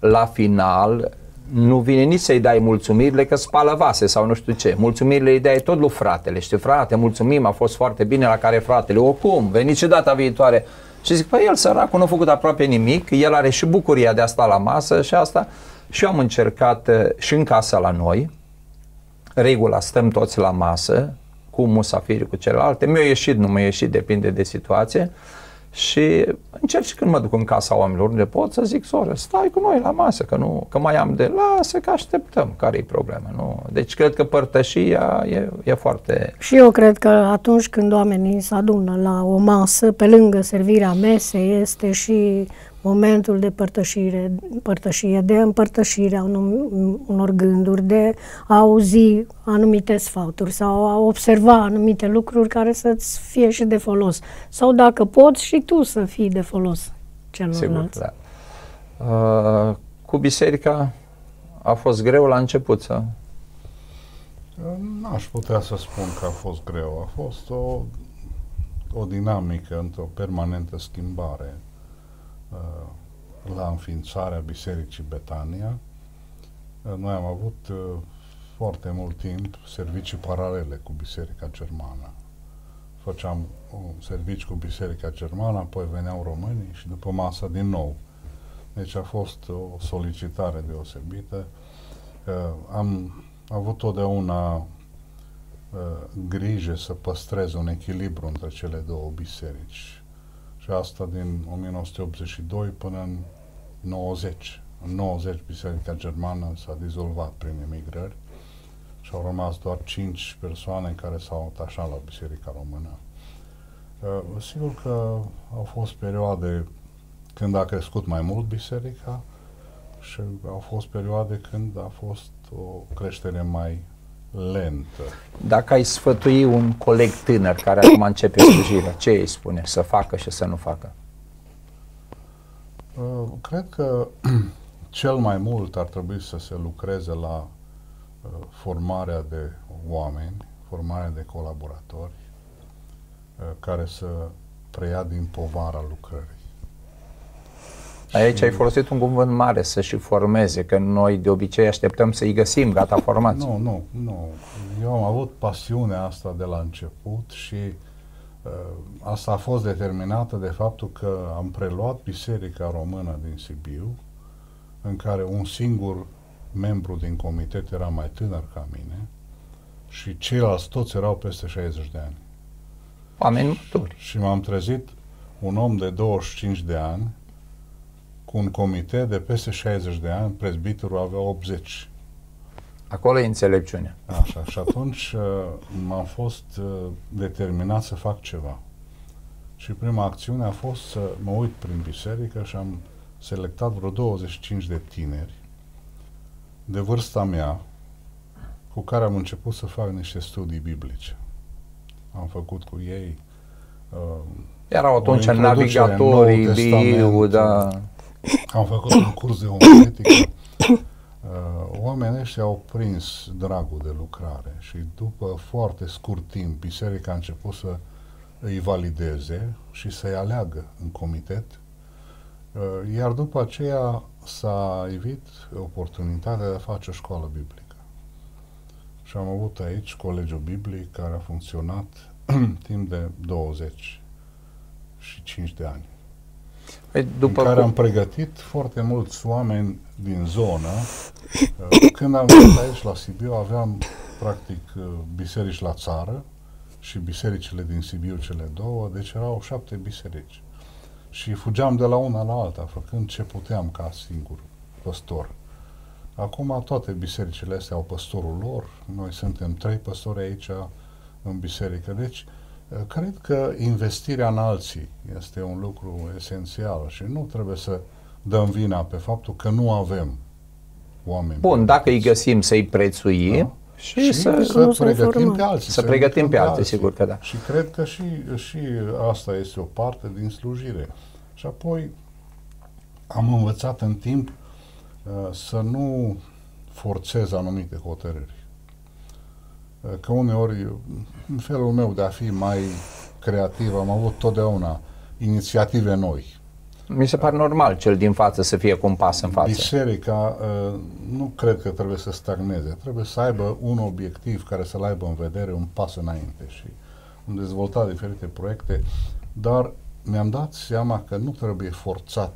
Speaker 1: La final, nu vine nici să-i dai mulțumirile că spală vase sau nu știu ce. Mulțumirile îi dai tot lui fratele. Știi, frate, mulțumim, a fost foarte bine la care fratele. O, cum? Veniți și data viitoare. Și zic, păi el săracul nu a făcut aproape nimic, el are și bucuria de a sta la masă și asta. Și eu am încercat uh, și în casa la noi, regula, stăm toți la masă, cu musafiri, cu celelalte. Mi-a ieșit, nu mi-a ieșit, depinde de situație. Și încerc și când mă duc în casa oamenilor unde pot să zic, soră, stai cu noi la masă, că, nu, că mai am de lasă, că așteptăm. Care e problema? Nu? Deci cred că părtășia e, e foarte...
Speaker 3: Și eu cred că atunci când oamenii se adună la o masă, pe lângă servirea mesei, este și momentul de părtășire, părtășie, de împărtășire a unor gânduri, de a auzi anumite sfaturi sau a observa anumite lucruri care să-ți fie și de folos. Sau dacă poți și tu să fii de folos celorlalți.
Speaker 1: Sigur, da. Uh, cu biserica a fost greu la început să...
Speaker 2: N-aș putea să spun că a fost greu. A fost o, o dinamică într-o permanentă schimbare Uh, la înființarea Bisericii Betania. Uh, noi am avut uh, foarte mult timp servicii paralele cu Biserica Germană. Făceam un serviciu cu Biserica Germană, apoi veneau românii și după masă din nou. Deci a fost o solicitare deosebită. Am avut totdeauna grijă să păstrez un echilibru între cele două biserici și asta din 1982 până în 90. În 90 Biserica Germană s-a dizolvat prin emigrări și au rămas doar 5 persoane care s-au atașat la Biserica Română. Uh, sigur că au fost perioade când a crescut mai mult biserica și au fost perioade când a fost o creștere mai lentă.
Speaker 1: Dacă ai sfătui un coleg tânăr care acum începe slujirea, ce îi spune? Să facă și să nu facă?
Speaker 2: Uh, cred că cel mai mult ar trebui să se lucreze la uh, formarea de oameni, formarea de colaboratori uh, care să preia din povara lucrării.
Speaker 1: Aici ai folosit un cuvânt mare, să și formeze, că noi de obicei așteptăm să-i găsim gata formați.
Speaker 2: Nu, nu, nu. Eu am avut pasiunea asta de la început și uh, asta a fost determinată de faptul că am preluat Biserica Română din Sibiu, în care un singur membru din comitet era mai tânăr ca mine și ceilalți toți erau peste 60 de ani.
Speaker 1: Oameni maturi.
Speaker 2: Și m-am trezit un om de 25 de ani cu un comitet de peste 60 de ani, prezbiterul avea 80.
Speaker 1: Acolo e înțelepciunea.
Speaker 2: Așa, și atunci uh, m-am fost uh, determinat să fac ceva. Și prima acțiune a fost să mă uit prin biserică și am selectat vreo 25 de tineri de vârsta mea cu care am început să fac niște studii biblice. Am făcut cu ei uh,
Speaker 1: Erau atunci
Speaker 2: o introducere în
Speaker 1: navigatorii,
Speaker 2: Noul
Speaker 1: Biu,
Speaker 2: Testament,
Speaker 1: da.
Speaker 2: Am făcut un curs de omiletică. Uh, oamenii ăștia au prins dragul de lucrare și după foarte scurt timp biserica a început să îi valideze și să-i aleagă în comitet. Uh, iar după aceea s-a evit oportunitatea de a face o școală biblică. Și am avut aici colegiul biblic care a funcționat timp de 20 și 5 de ani.
Speaker 1: Păi, după
Speaker 2: în care
Speaker 1: cum-
Speaker 2: am pregătit foarte mulți oameni din zonă. Uh, Când am venit aici la Sibiu, aveam practic uh, biserici la țară și bisericile din Sibiu cele două, deci erau șapte biserici. Și fugeam de la una la alta, făcând ce puteam ca singur păstor. Acum toate bisericile astea au păstorul lor, noi suntem trei păstori aici în biserică, deci uh, cred că investirea în alții este un lucru esențial și nu trebuie să dăm vina pe faptul că nu avem oameni.
Speaker 1: Bun, dacă îi
Speaker 2: pregătiți.
Speaker 1: găsim să-i prețuim
Speaker 2: Da.
Speaker 1: și,
Speaker 2: și
Speaker 1: să...
Speaker 2: să,
Speaker 3: nu să
Speaker 2: pregătim
Speaker 3: formăm.
Speaker 2: pe alții.
Speaker 1: Să pregătim
Speaker 2: educăm
Speaker 1: pe alții, sigur că da.
Speaker 2: Și cred că și, și asta este o parte din slujire. Și apoi am învățat în timp uh, să nu forțez anumite hotărâri. Uh, că uneori, în felul meu de a fi mai creativ, am avut totdeauna inițiative noi.
Speaker 1: Mi se pare normal cel din față să fie cu un pas în față.
Speaker 2: Biserica uh, nu cred că trebuie să stagneze, trebuie să aibă un obiectiv care să-l aibă în vedere, un pas înainte și am dezvoltat diferite proiecte, dar mi-am dat seama că nu trebuie forțat,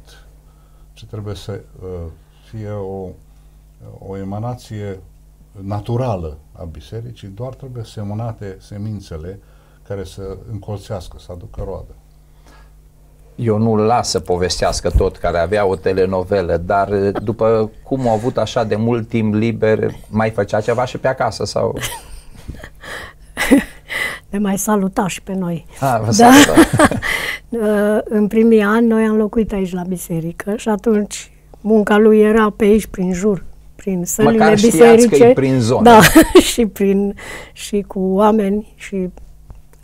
Speaker 2: ci trebuie să uh, fie o, o emanație naturală a bisericii, doar trebuie semănate semințele care să încolțească, să aducă roadă.
Speaker 1: Eu nu-l las să povestească tot, care avea o telenovelă, dar după cum a avut așa de mult timp liber, mai făcea ceva și pe acasă sau...
Speaker 3: Ne mai saluta și pe noi.
Speaker 1: A, vă
Speaker 3: Da.
Speaker 1: salută.
Speaker 3: Uh, în primii ani noi am locuit aici la biserică și atunci munca lui era pe aici, prin jur, prin sălile
Speaker 1: Măcar știați
Speaker 3: biserice.
Speaker 1: că e prin zonă.
Speaker 3: Da, și, prin, și cu oameni și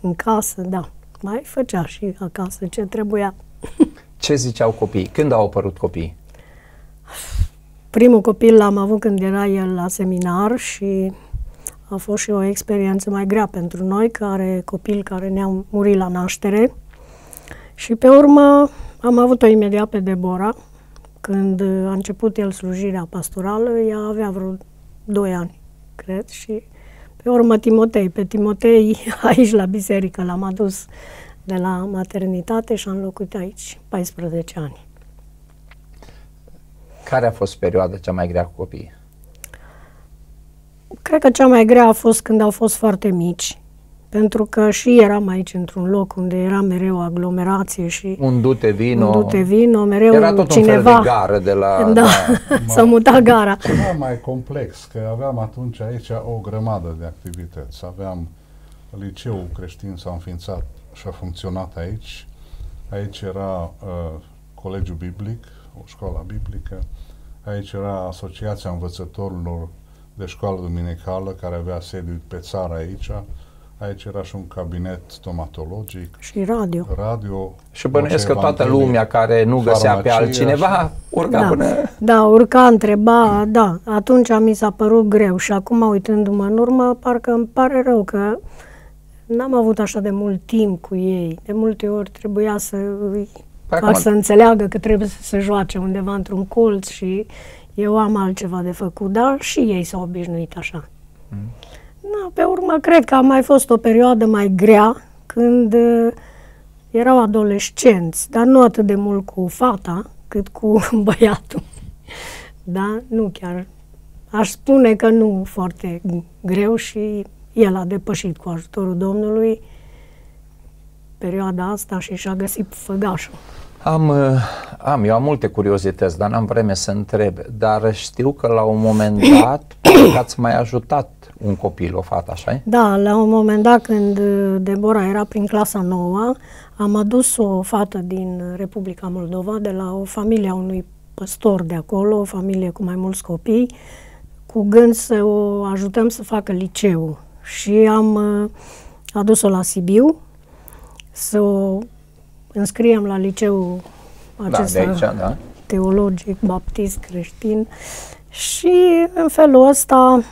Speaker 3: în casă, da. Mai făcea și acasă ce trebuia.
Speaker 1: Ce ziceau copiii? Când au apărut copiii?
Speaker 3: Primul copil l-am avut când era el la seminar și a fost și o experiență mai grea pentru noi, care copil care ne-au murit la naștere. Și pe urmă am avut-o imediat pe Debora, când a început el slujirea pastorală, ea avea vreo 2 ani, cred, și pe urmă Timotei. Pe Timotei aici la biserică l-am adus de la maternitate și am locuit aici 14 ani.
Speaker 1: Care a fost perioada cea mai grea cu copiii?
Speaker 3: Cred că cea mai grea a fost când au fost foarte mici, pentru că și eram aici într-un loc unde era mereu aglomerație și
Speaker 1: Un dute vino...
Speaker 3: un dute vino, mereu
Speaker 1: Era tot
Speaker 3: cineva...
Speaker 1: un fel de gară de la...
Speaker 3: da, să muta gara.
Speaker 2: Ceva mai complex, că aveam atunci aici o grămadă de activități. Aveam liceul creștin s-a înființat și a funcționat aici. Aici era uh, colegiul biblic, o școală biblică. Aici era Asociația Învățătorilor de Școală Duminicală, care avea sediu pe țară aici. Aici era și un cabinet stomatologic,
Speaker 3: Și radio.
Speaker 2: radio.
Speaker 1: Și bănuiesc că
Speaker 2: voce
Speaker 1: toată
Speaker 2: Evanghelie,
Speaker 1: lumea care nu găsea pe
Speaker 2: farmacie,
Speaker 1: altcineva,
Speaker 2: așa.
Speaker 1: urca
Speaker 3: Da.
Speaker 1: până...
Speaker 3: da, urca, întreba, da. Atunci mi s-a părut greu și acum uitându-mă în urmă, parcă îmi pare rău că n-am avut așa de mult timp cu ei. De multe ori trebuia să îi
Speaker 1: Păi
Speaker 3: Fac
Speaker 1: acum-
Speaker 3: să înțeleagă că trebuie să se joace undeva într-un colț și eu am altceva de făcut, dar și ei s-au obișnuit așa.
Speaker 1: Mm.
Speaker 3: Na, pe urmă, cred că a mai fost o perioadă mai grea când uh, erau adolescenți, dar nu atât de mult cu fata, cât cu băiatul. Da, nu chiar. Aș spune că nu foarte greu și el a depășit cu ajutorul Domnului perioada asta și și-a găsit făgașul.
Speaker 1: Am, uh, am, eu am multe curiozități, dar n-am vreme să întreb. Dar știu că la un moment dat parcă ați mai ajutat un copil, o fată, așa
Speaker 3: Da, la un moment dat când uh, Deborah era prin clasa nouă, am adus o fată din Republica Moldova, de la o familie a unui păstor de acolo, o familie cu mai mulți copii, cu gând să o ajutăm să facă liceu. Și am uh, adus-o la Sibiu să o înscriem la liceu
Speaker 1: Da,
Speaker 3: acesta
Speaker 1: de aici, da.
Speaker 3: teologic, baptist, creștin și în felul ăsta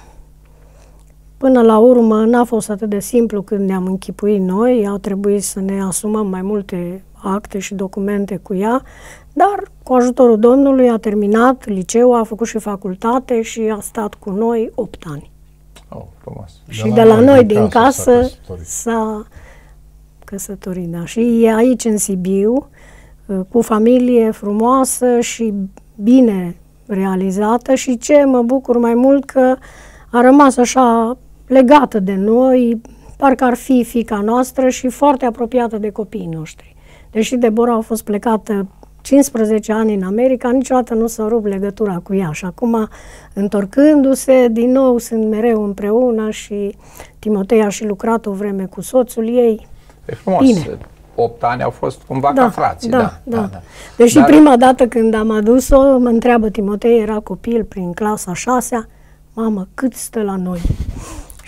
Speaker 3: Până la urmă, n-a fost atât de simplu când ne-am închipuit noi, a trebuit să ne asumăm mai multe acte și documente cu ea, dar cu ajutorul Domnului a terminat liceul, a făcut și facultate și a stat cu noi 8 ani.
Speaker 1: Oh, frumos.
Speaker 3: și de la noi din casă s-a căsătorit, da. Și e aici în Sibiu, cu familie frumoasă și bine realizată și ce mă bucur mai mult că a rămas așa legată de noi, parcă ar fi fica noastră și foarte apropiată de copiii noștri. Deși Deborah a fost plecată 15 ani în America, niciodată nu s-a rupt legătura cu ea și acum, întorcându-se, din nou sunt mereu împreună și Timotei a și lucrat o vreme cu soțul ei.
Speaker 1: E frumos.
Speaker 3: Bine.
Speaker 1: 8 ani au fost cumva ca frații,
Speaker 3: da,
Speaker 1: da.
Speaker 3: da.
Speaker 1: da, da.
Speaker 3: Deși
Speaker 1: Dar-
Speaker 3: prima dată când am adus-o, mă întreabă Timotei, era copil prin clasa șasea, mamă, cât stă la noi?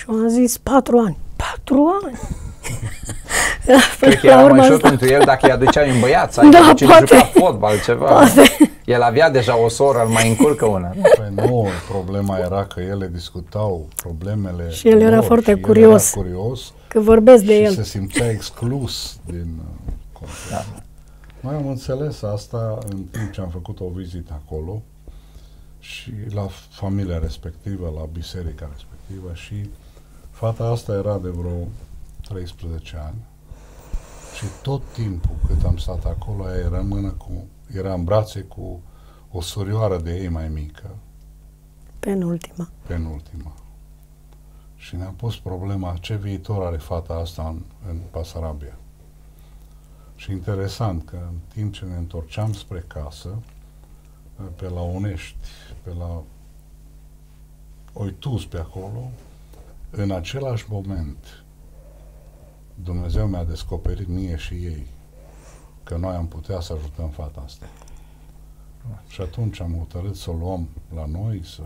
Speaker 3: Și am zis, patru ani. Patru ani?
Speaker 1: Cred că era mai ușor pentru el dacă îi aduceai un băiat, să ai
Speaker 3: Da,
Speaker 1: da, cine
Speaker 3: poate.
Speaker 1: juca fotbal, ceva.
Speaker 3: Poate.
Speaker 1: El avea deja o soră, îl mai încurcă una.
Speaker 2: Păi nu, problema era că ele discutau problemele
Speaker 3: Și el era
Speaker 2: lor
Speaker 3: foarte
Speaker 2: și el
Speaker 3: curios.
Speaker 2: Era curios
Speaker 3: Că vorbesc de
Speaker 2: și
Speaker 3: el.
Speaker 2: se simțea exclus din uh, context.
Speaker 1: Da.
Speaker 2: Noi am înțeles asta în timp ce am făcut o vizită acolo și la familia respectivă, la biserica respectivă și fata asta era de vreo 13 ani și tot timpul cât am stat acolo, ea era în mână cu, era în brațe cu o surioară de ei mai mică,
Speaker 3: Penultima.
Speaker 2: penultima. Și ne-am pus problema ce viitor are fata asta în, în Pasarabia. Și interesant că în timp ce ne întorceam spre casă, pe la Unești, pe la Oitus pe acolo, în același moment Dumnezeu mi-a descoperit mie și ei că noi am putea să ajutăm fata asta. Și atunci am hotărât să o luăm la noi, să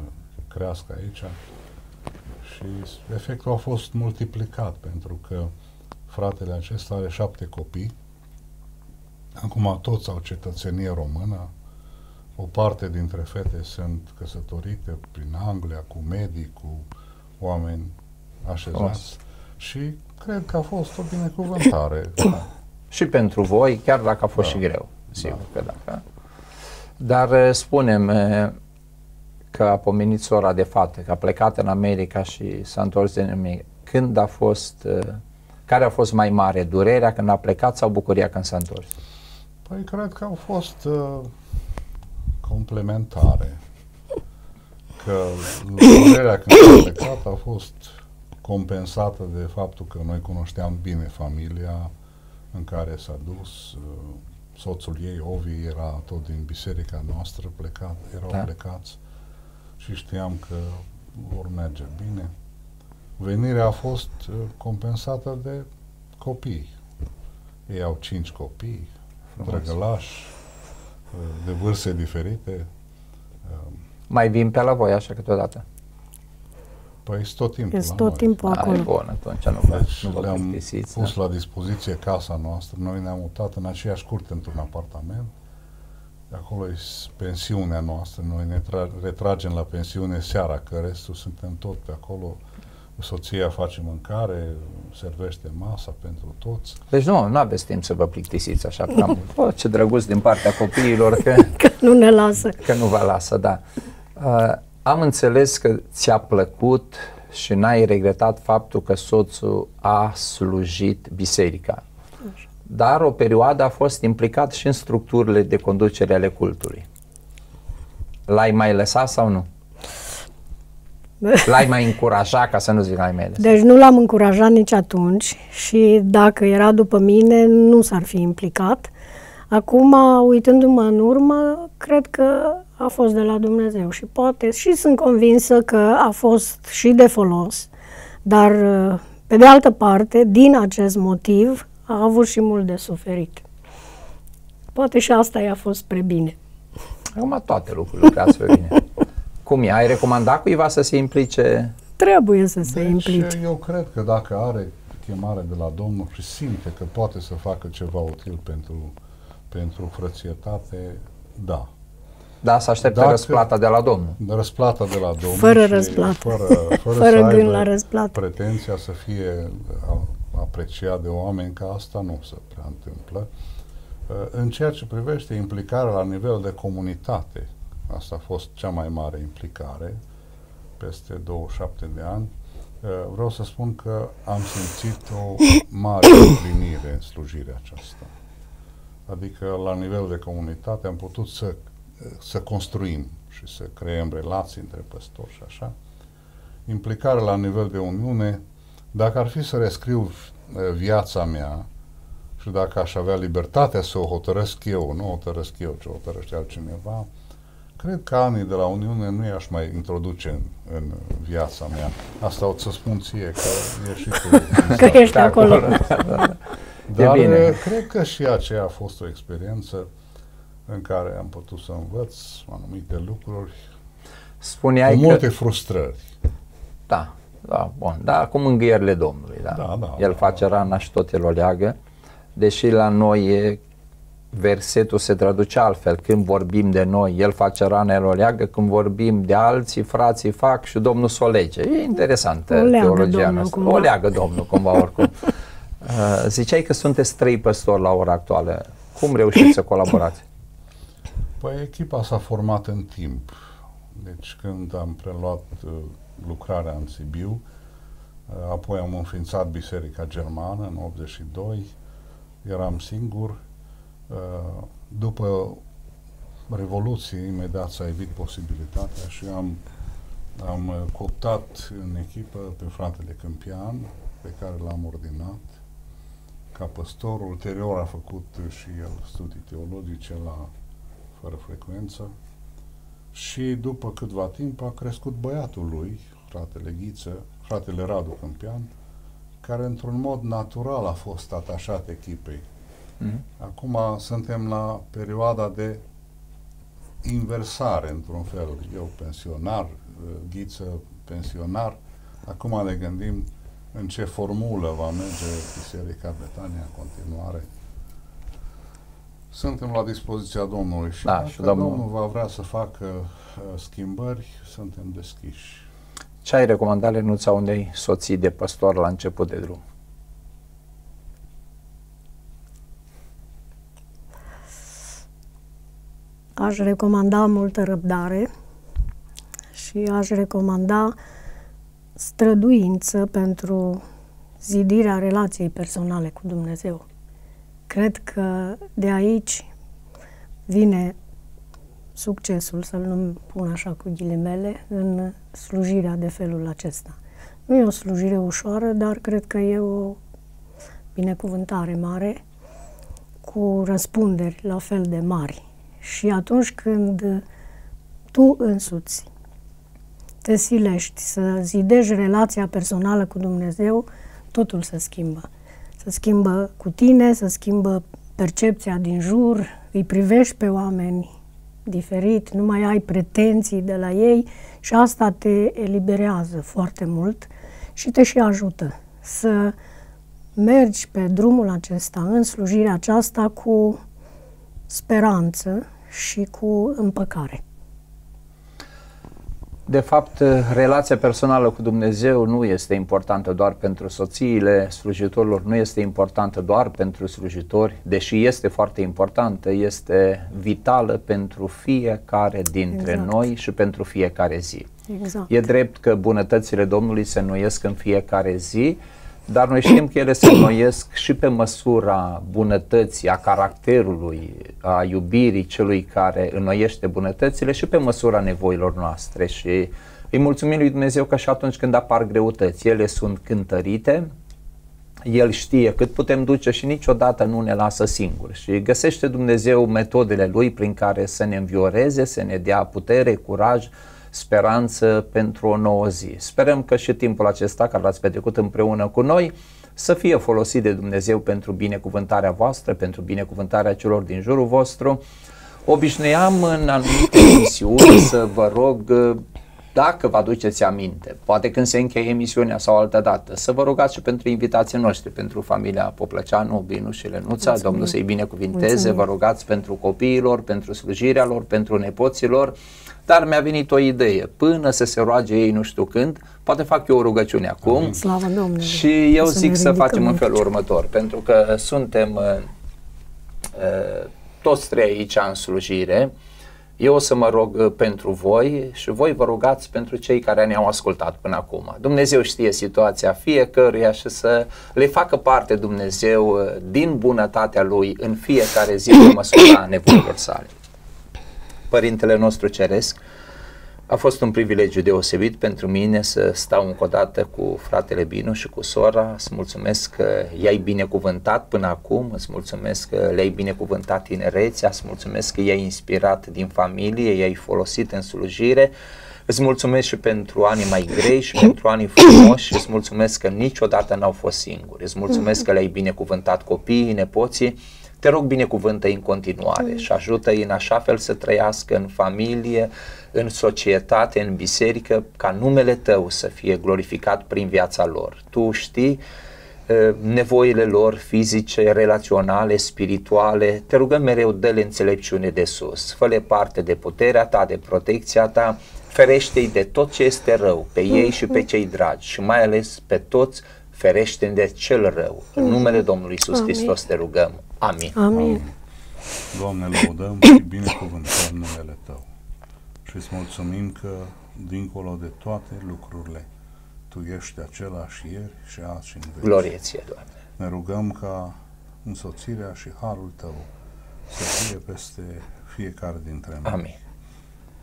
Speaker 2: crească aici. Și efectul a fost multiplicat pentru că fratele acesta are șapte copii, acum toți au cetățenie română, o parte dintre fete sunt căsătorite prin Anglia, cu medii, cu oameni așezați
Speaker 1: Frumos.
Speaker 2: și cred că a fost o binecuvântare.
Speaker 1: Și pentru voi, chiar dacă a fost
Speaker 2: Da.
Speaker 1: și greu. Sigur că da. Dar eh, spunem eh, că a pomenit sora de fată, că a plecat în America și s-a întors din America. Când a fost, eh, care a fost mai mare, durerea când a plecat sau bucuria când s-a întors?
Speaker 2: Păi cred că au fost uh, complementare. Că durerea când a plecat a fost compensată de faptul că noi cunoșteam bine familia în care s-a dus. Uh, soțul ei, Ovi, era tot din biserica noastră plecat, erau
Speaker 1: Da.
Speaker 2: da. plecați și știam că vor merge bine. Venirea a fost uh, compensată de copii. Ei au cinci copii,
Speaker 1: Frumos.
Speaker 2: drăgălași, uh, de vârste diferite. Uh,
Speaker 1: Mai vin pe la voi așa câteodată?
Speaker 2: Păi sunt tot timpul
Speaker 3: Este
Speaker 2: la
Speaker 3: tot
Speaker 2: noi.
Speaker 3: timpul
Speaker 1: Da, e
Speaker 3: acolo.
Speaker 1: bun, atunci nu vă,
Speaker 2: Deci
Speaker 1: nu vă
Speaker 2: le-am
Speaker 1: plictisiți.
Speaker 2: pus
Speaker 1: da.
Speaker 2: la dispoziție casa noastră. Noi ne-am mutat în aceeași curte într-un apartament. De acolo e s- pensiunea noastră. Noi ne tra- retragem la pensiune seara, că restul suntem tot pe acolo soția face mâncare, servește masa pentru toți.
Speaker 1: Deci nu, nu aveți timp să vă plictisiți așa prea mult. Oh, ce drăguț din partea copiilor că,
Speaker 3: Că nu ne lasă.
Speaker 1: că nu vă lasă, da. Uh, am înțeles că ți-a plăcut și n-ai regretat faptul că soțul a slujit biserica. Dar o perioadă a fost implicat și în structurile de conducere ale cultului. L-ai mai lăsat sau nu? L-ai mai încurajat, ca să nu zic l-ai mai lăsat.
Speaker 3: Deci nu l-am încurajat nici atunci și dacă era după mine, nu s-ar fi implicat. Acum, uitându-mă în urmă, cred că a fost de la Dumnezeu și poate și sunt convinsă că a fost și de folos, dar pe de altă parte, din acest motiv, a avut și mult de suferit. Poate și asta i-a fost spre bine.
Speaker 1: Acum toate lucrurile lucrează pe bine. Cum e? Ai recomandat cuiva să se implice?
Speaker 3: Trebuie să se
Speaker 2: deci,
Speaker 3: implice.
Speaker 2: eu cred că dacă are chemare de la Domnul și simte că poate să facă ceva util pentru, pentru frățietate, da.
Speaker 1: Da, să aștepte
Speaker 2: Dacă-
Speaker 1: răsplata de la Domnul.
Speaker 2: De răsplata de la Domnul.
Speaker 3: Fără
Speaker 2: și
Speaker 3: răsplată.
Speaker 2: Fără, fără,
Speaker 3: Fără
Speaker 2: să
Speaker 3: gând
Speaker 2: aibă
Speaker 3: la răsplată.
Speaker 2: pretenția să fie a- apreciat de oameni, că asta nu se prea întâmplă. Uh, În ceea ce privește implicarea la nivel de comunitate, asta a fost cea mai mare implicare, peste 27 de ani, uh, vreau să spun că am simțit o mare împlinire în slujirea aceasta. Adică la nivel de comunitate am putut să, să construim și să creăm relații între păstori și așa. Implicare la nivel de Uniune, dacă ar fi să rescriu uh, viața mea și dacă aș avea libertatea să o hotărăsc eu, nu o hotărăsc eu, ci o hotărăște altcineva, cred că anii de la Uniune nu i-aș mai introduce în, în viața mea. Asta o să spun ție, că e și tu.
Speaker 3: Că ești acolo.
Speaker 2: Dar
Speaker 1: bine.
Speaker 2: eh, cred că și aceea a fost o experiență în care am putut să învăț anumite lucruri
Speaker 1: Spuneai
Speaker 2: cu
Speaker 1: că...
Speaker 2: multe frustrări.
Speaker 1: Da, da, bun. Da, cu mângâierile Domnului, da.
Speaker 2: Da, da,
Speaker 1: el
Speaker 2: da,
Speaker 1: face rana și tot el o leagă. Deși la noi e, versetul se traduce altfel. Când vorbim de noi, el face rana, el o leagă. Când vorbim de alții, frații fac și Domnul s-o lege. E interesantă
Speaker 3: O leagă
Speaker 1: teologia
Speaker 3: Domnul
Speaker 1: noastră.
Speaker 3: cumva.
Speaker 1: O leagă Domnul cumva oricum. Uh, ziceai că sunteți trei păstori la ora actuală. Cum reușiți să colaborați?
Speaker 2: Păi echipa s-a format în timp. Deci când am preluat uh, lucrarea în Sibiu, uh, apoi am înființat Biserica Germană în 82, eram singur. Uh, după Revoluție, imediat s-a evit posibilitatea și am, am uh, cooptat în echipă pe fratele Câmpian, pe care l-am ordinat ca păstor. Ulterior a făcut uh, și el studii teologice la fără frecvență și după câtva timp a crescut băiatul lui, fratele Ghiță, fratele Radu Câmpian, care într-un mod natural a fost atașat echipei.
Speaker 1: Mhm.
Speaker 2: Acum suntem la perioada de inversare, într-un fel. Eu pensionar, Ghiță pensionar. Acum ne gândim în ce formulă va merge Biserica Betania în continuare. Suntem la dispoziția Domnului și
Speaker 1: Da,
Speaker 2: dacă
Speaker 1: și Domnul-
Speaker 2: Domnul va vrea să facă uh, schimbări, suntem deschiși.
Speaker 1: Ce ai recomandat Lenuța unei soții de păstor la început de drum?
Speaker 3: Aș recomanda multă răbdare și aș recomanda străduință pentru zidirea relației personale cu Dumnezeu. Cred că de aici vine succesul, să-l nu pun așa cu ghilimele, în slujirea de felul acesta. Nu e o slujire ușoară, dar cred că e o binecuvântare mare, cu răspunderi la fel de mari. Și atunci când tu însuți te silești să zidești relația personală cu Dumnezeu, totul se schimbă. Se schimbă cu tine, se schimbă percepția din jur, îi privești pe oameni diferit, nu mai ai pretenții de la ei și asta te eliberează foarte mult și te și ajută să mergi pe drumul acesta, în slujirea aceasta cu speranță și cu împăcare.
Speaker 1: De fapt, relația personală cu Dumnezeu nu este importantă doar pentru soțiile slujitorilor, nu este importantă doar pentru slujitori, deși este foarte importantă, este vitală pentru fiecare dintre exact. noi și pentru fiecare zi. Exact. E drept că bunătățile Domnului se înnoiesc în fiecare zi, dar noi știm că ele se înnoiesc și pe măsura bunătății, a caracterului, a iubirii celui care înnoiește bunătățile și pe măsura nevoilor noastre. Și îi mulțumim lui Dumnezeu că și atunci când apar greutăți, ele sunt cântărite, el știe cât putem duce și niciodată nu ne lasă singuri. Și găsește Dumnezeu metodele Lui prin care să ne învioreze, să ne dea putere, curaj, speranță pentru o nouă zi. Sperăm că și timpul acesta care l-ați petrecut împreună cu noi să fie folosit de Dumnezeu pentru binecuvântarea voastră, pentru binecuvântarea celor din jurul vostru. Obișnuiam în anumite emisiuni să vă rog dacă vă aduceți aminte, poate când se încheie emisiunea sau altă dată, să vă rugați și pentru invitații noștri, pentru familia Poplăceanu, Binu și Lenuța, Mulțumim. Domnul să-i binecuvinteze, Mulțumim. vă rugați pentru copiilor, pentru slujirea lor, pentru nepoților, dar mi-a venit o idee, până să se roage ei nu știu când, poate fac eu o rugăciune acum
Speaker 3: Slavă Domnului.
Speaker 1: și eu să zic să facem în felul următor, pentru că suntem uh, uh, toți trei aici în slujire, eu o să mă rog uh, pentru voi și voi vă rugați pentru cei care ne-au ascultat până acum. Dumnezeu știe situația fiecăruia și să le facă parte Dumnezeu uh, din bunătatea Lui în fiecare zi pe măsura nevoilor sale. Părintele nostru Ceresc, a fost un privilegiu deosebit pentru mine să stau încă o dată cu fratele Binu și cu sora. Îți mulțumesc că i-ai binecuvântat până acum, îți mulțumesc că le-ai binecuvântat tinerețea, îți mulțumesc că i-ai inspirat din familie, i-ai folosit în slujire. Îți mulțumesc și pentru anii mai grei și pentru anii frumoși și îți mulțumesc că niciodată n-au fost singuri. Îți mulțumesc că le-ai binecuvântat copiii, nepoții te rog binecuvântă în continuare și ajută-i în așa fel să trăiască în familie, în societate, în biserică, ca numele tău să fie glorificat prin viața lor. Tu știi nevoile lor fizice, relaționale, spirituale, te rugăm mereu, dă-le înțelepciune de sus, fă parte de puterea ta, de protecția ta, ferește-i de tot ce este rău, pe ei și pe cei dragi și mai ales pe toți ferește de cel rău. În numele Domnului Isus Hristos te rugăm. Amin.
Speaker 3: Amin.
Speaker 2: Doamne, laudăm și binecuvântăm numele Tău. Și îți mulțumim că, dincolo de toate lucrurile, Tu ești același ieri și azi și în veci.
Speaker 1: Glorie ție, Doamne.
Speaker 2: Ne rugăm ca însoțirea și harul Tău să fie peste fiecare dintre noi.
Speaker 1: Amin.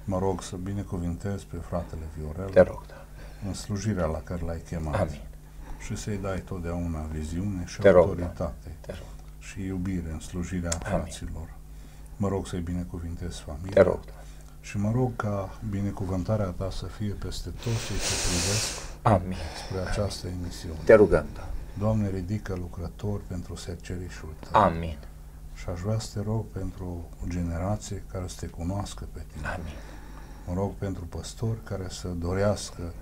Speaker 2: Mă rog să binecuvintez pe fratele Viorel
Speaker 1: Te rog, da.
Speaker 2: în slujirea la care l-ai chemat.
Speaker 1: Amin.
Speaker 2: Și să-i dai totdeauna viziune și
Speaker 1: Te
Speaker 2: autoritate.
Speaker 1: Rog, da. Te rog
Speaker 2: și iubire în slujirea Amin. fraților. Mă rog să-i binecuvintez familia.
Speaker 1: Te rog.
Speaker 2: Și mă rog ca binecuvântarea ta să fie peste toți cei ce privesc
Speaker 1: Amin.
Speaker 2: spre această emisiune.
Speaker 1: Te rugăm, da.
Speaker 2: Doamne, ridică lucrători pentru secerișul tău.
Speaker 1: Amin.
Speaker 2: Și aș vrea să te rog pentru o generație care să te cunoască pe tine.
Speaker 1: Amin.
Speaker 2: Mă rog pentru păstori care să dorească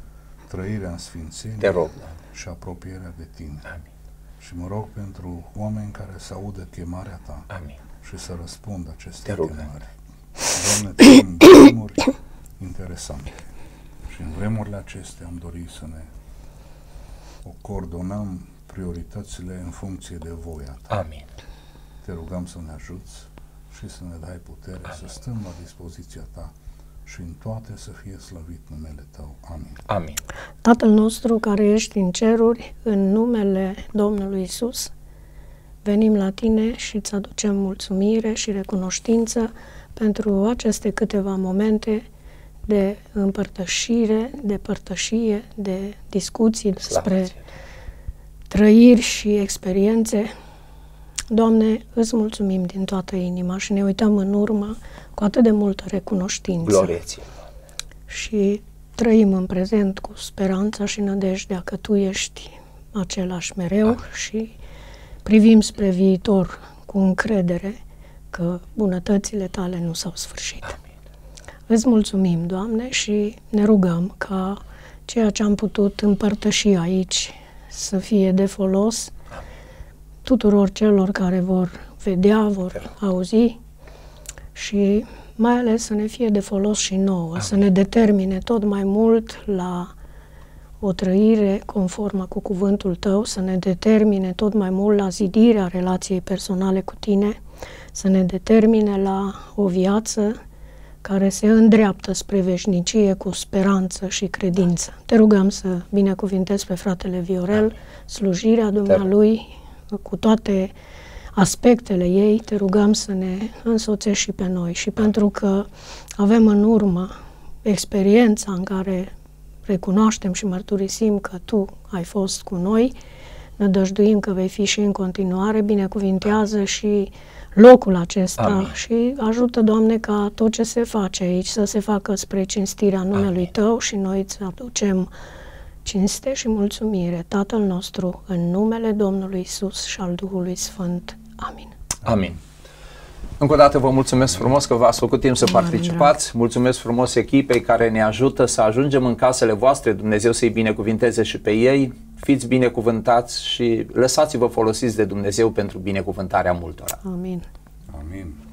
Speaker 2: trăirea în sfințenie
Speaker 1: te rog, da.
Speaker 2: și apropierea de tine.
Speaker 1: Amin.
Speaker 2: Și mă rog pentru oameni care să audă chemarea ta
Speaker 1: Amin.
Speaker 2: și să răspundă aceste
Speaker 1: Te rog,
Speaker 2: chemări. Doamne, trăim vremuri interesante. Și în vremurile acestea am dorit să ne o coordonăm prioritățile în funcție de voia ta.
Speaker 1: Amin.
Speaker 2: Te rugăm să ne ajuți și să ne dai putere Amin. să stăm la dispoziția ta și în toate să fie slăvit numele Tău. Amin.
Speaker 1: Amin.
Speaker 3: Tatăl nostru care ești în ceruri, în numele Domnului Isus, venim la Tine și îți aducem mulțumire și recunoștință pentru aceste câteva momente de împărtășire, de părtășie, de discuții despre trăiri și experiențe. Doamne, îți mulțumim din toată inima și ne uităm în urmă cu atât de multă recunoștință.
Speaker 1: Glorie
Speaker 3: Și trăim în prezent cu speranța și nădejdea că Tu ești același mereu Amin. și privim spre viitor cu încredere că bunătățile Tale nu s-au sfârșit. Amin. Îți mulțumim, Doamne, și ne rugăm ca ceea ce am putut împărtăși aici să fie de folos Amin. tuturor celor care vor vedea, vor auzi și mai ales să ne fie de folos și nouă, Amin. să ne determine tot mai mult la o trăire conformă cu cuvântul tău, să ne determine tot mai mult la zidirea relației personale cu tine, să ne determine la o viață care se îndreaptă spre veșnicie cu speranță și credință. Te rugăm să binecuvintezi pe fratele Viorel, slujirea dumnealui cu toate aspectele ei, te rugăm să ne însoțești și pe noi. Și pentru că avem în urmă experiența în care recunoaștem și mărturisim că Tu ai fost cu noi, ne dăjduim că vei fi și în continuare, binecuvintează și locul acesta Amin. și ajută, Doamne, ca tot ce se face aici să se facă spre cinstirea numelui Amin. Tău și noi îți aducem cinste și mulțumire, Tatăl nostru, în numele Domnului Isus și al Duhului Sfânt. Amin.
Speaker 1: Amin. Încă o dată vă mulțumesc frumos că v-ați făcut timp să participați. Mulțumesc frumos echipei care ne ajută să ajungem în casele voastre. Dumnezeu să-i binecuvinteze și pe ei. Fiți binecuvântați și lăsați-vă folosiți de Dumnezeu pentru binecuvântarea multora.
Speaker 3: Amin.
Speaker 2: Amin.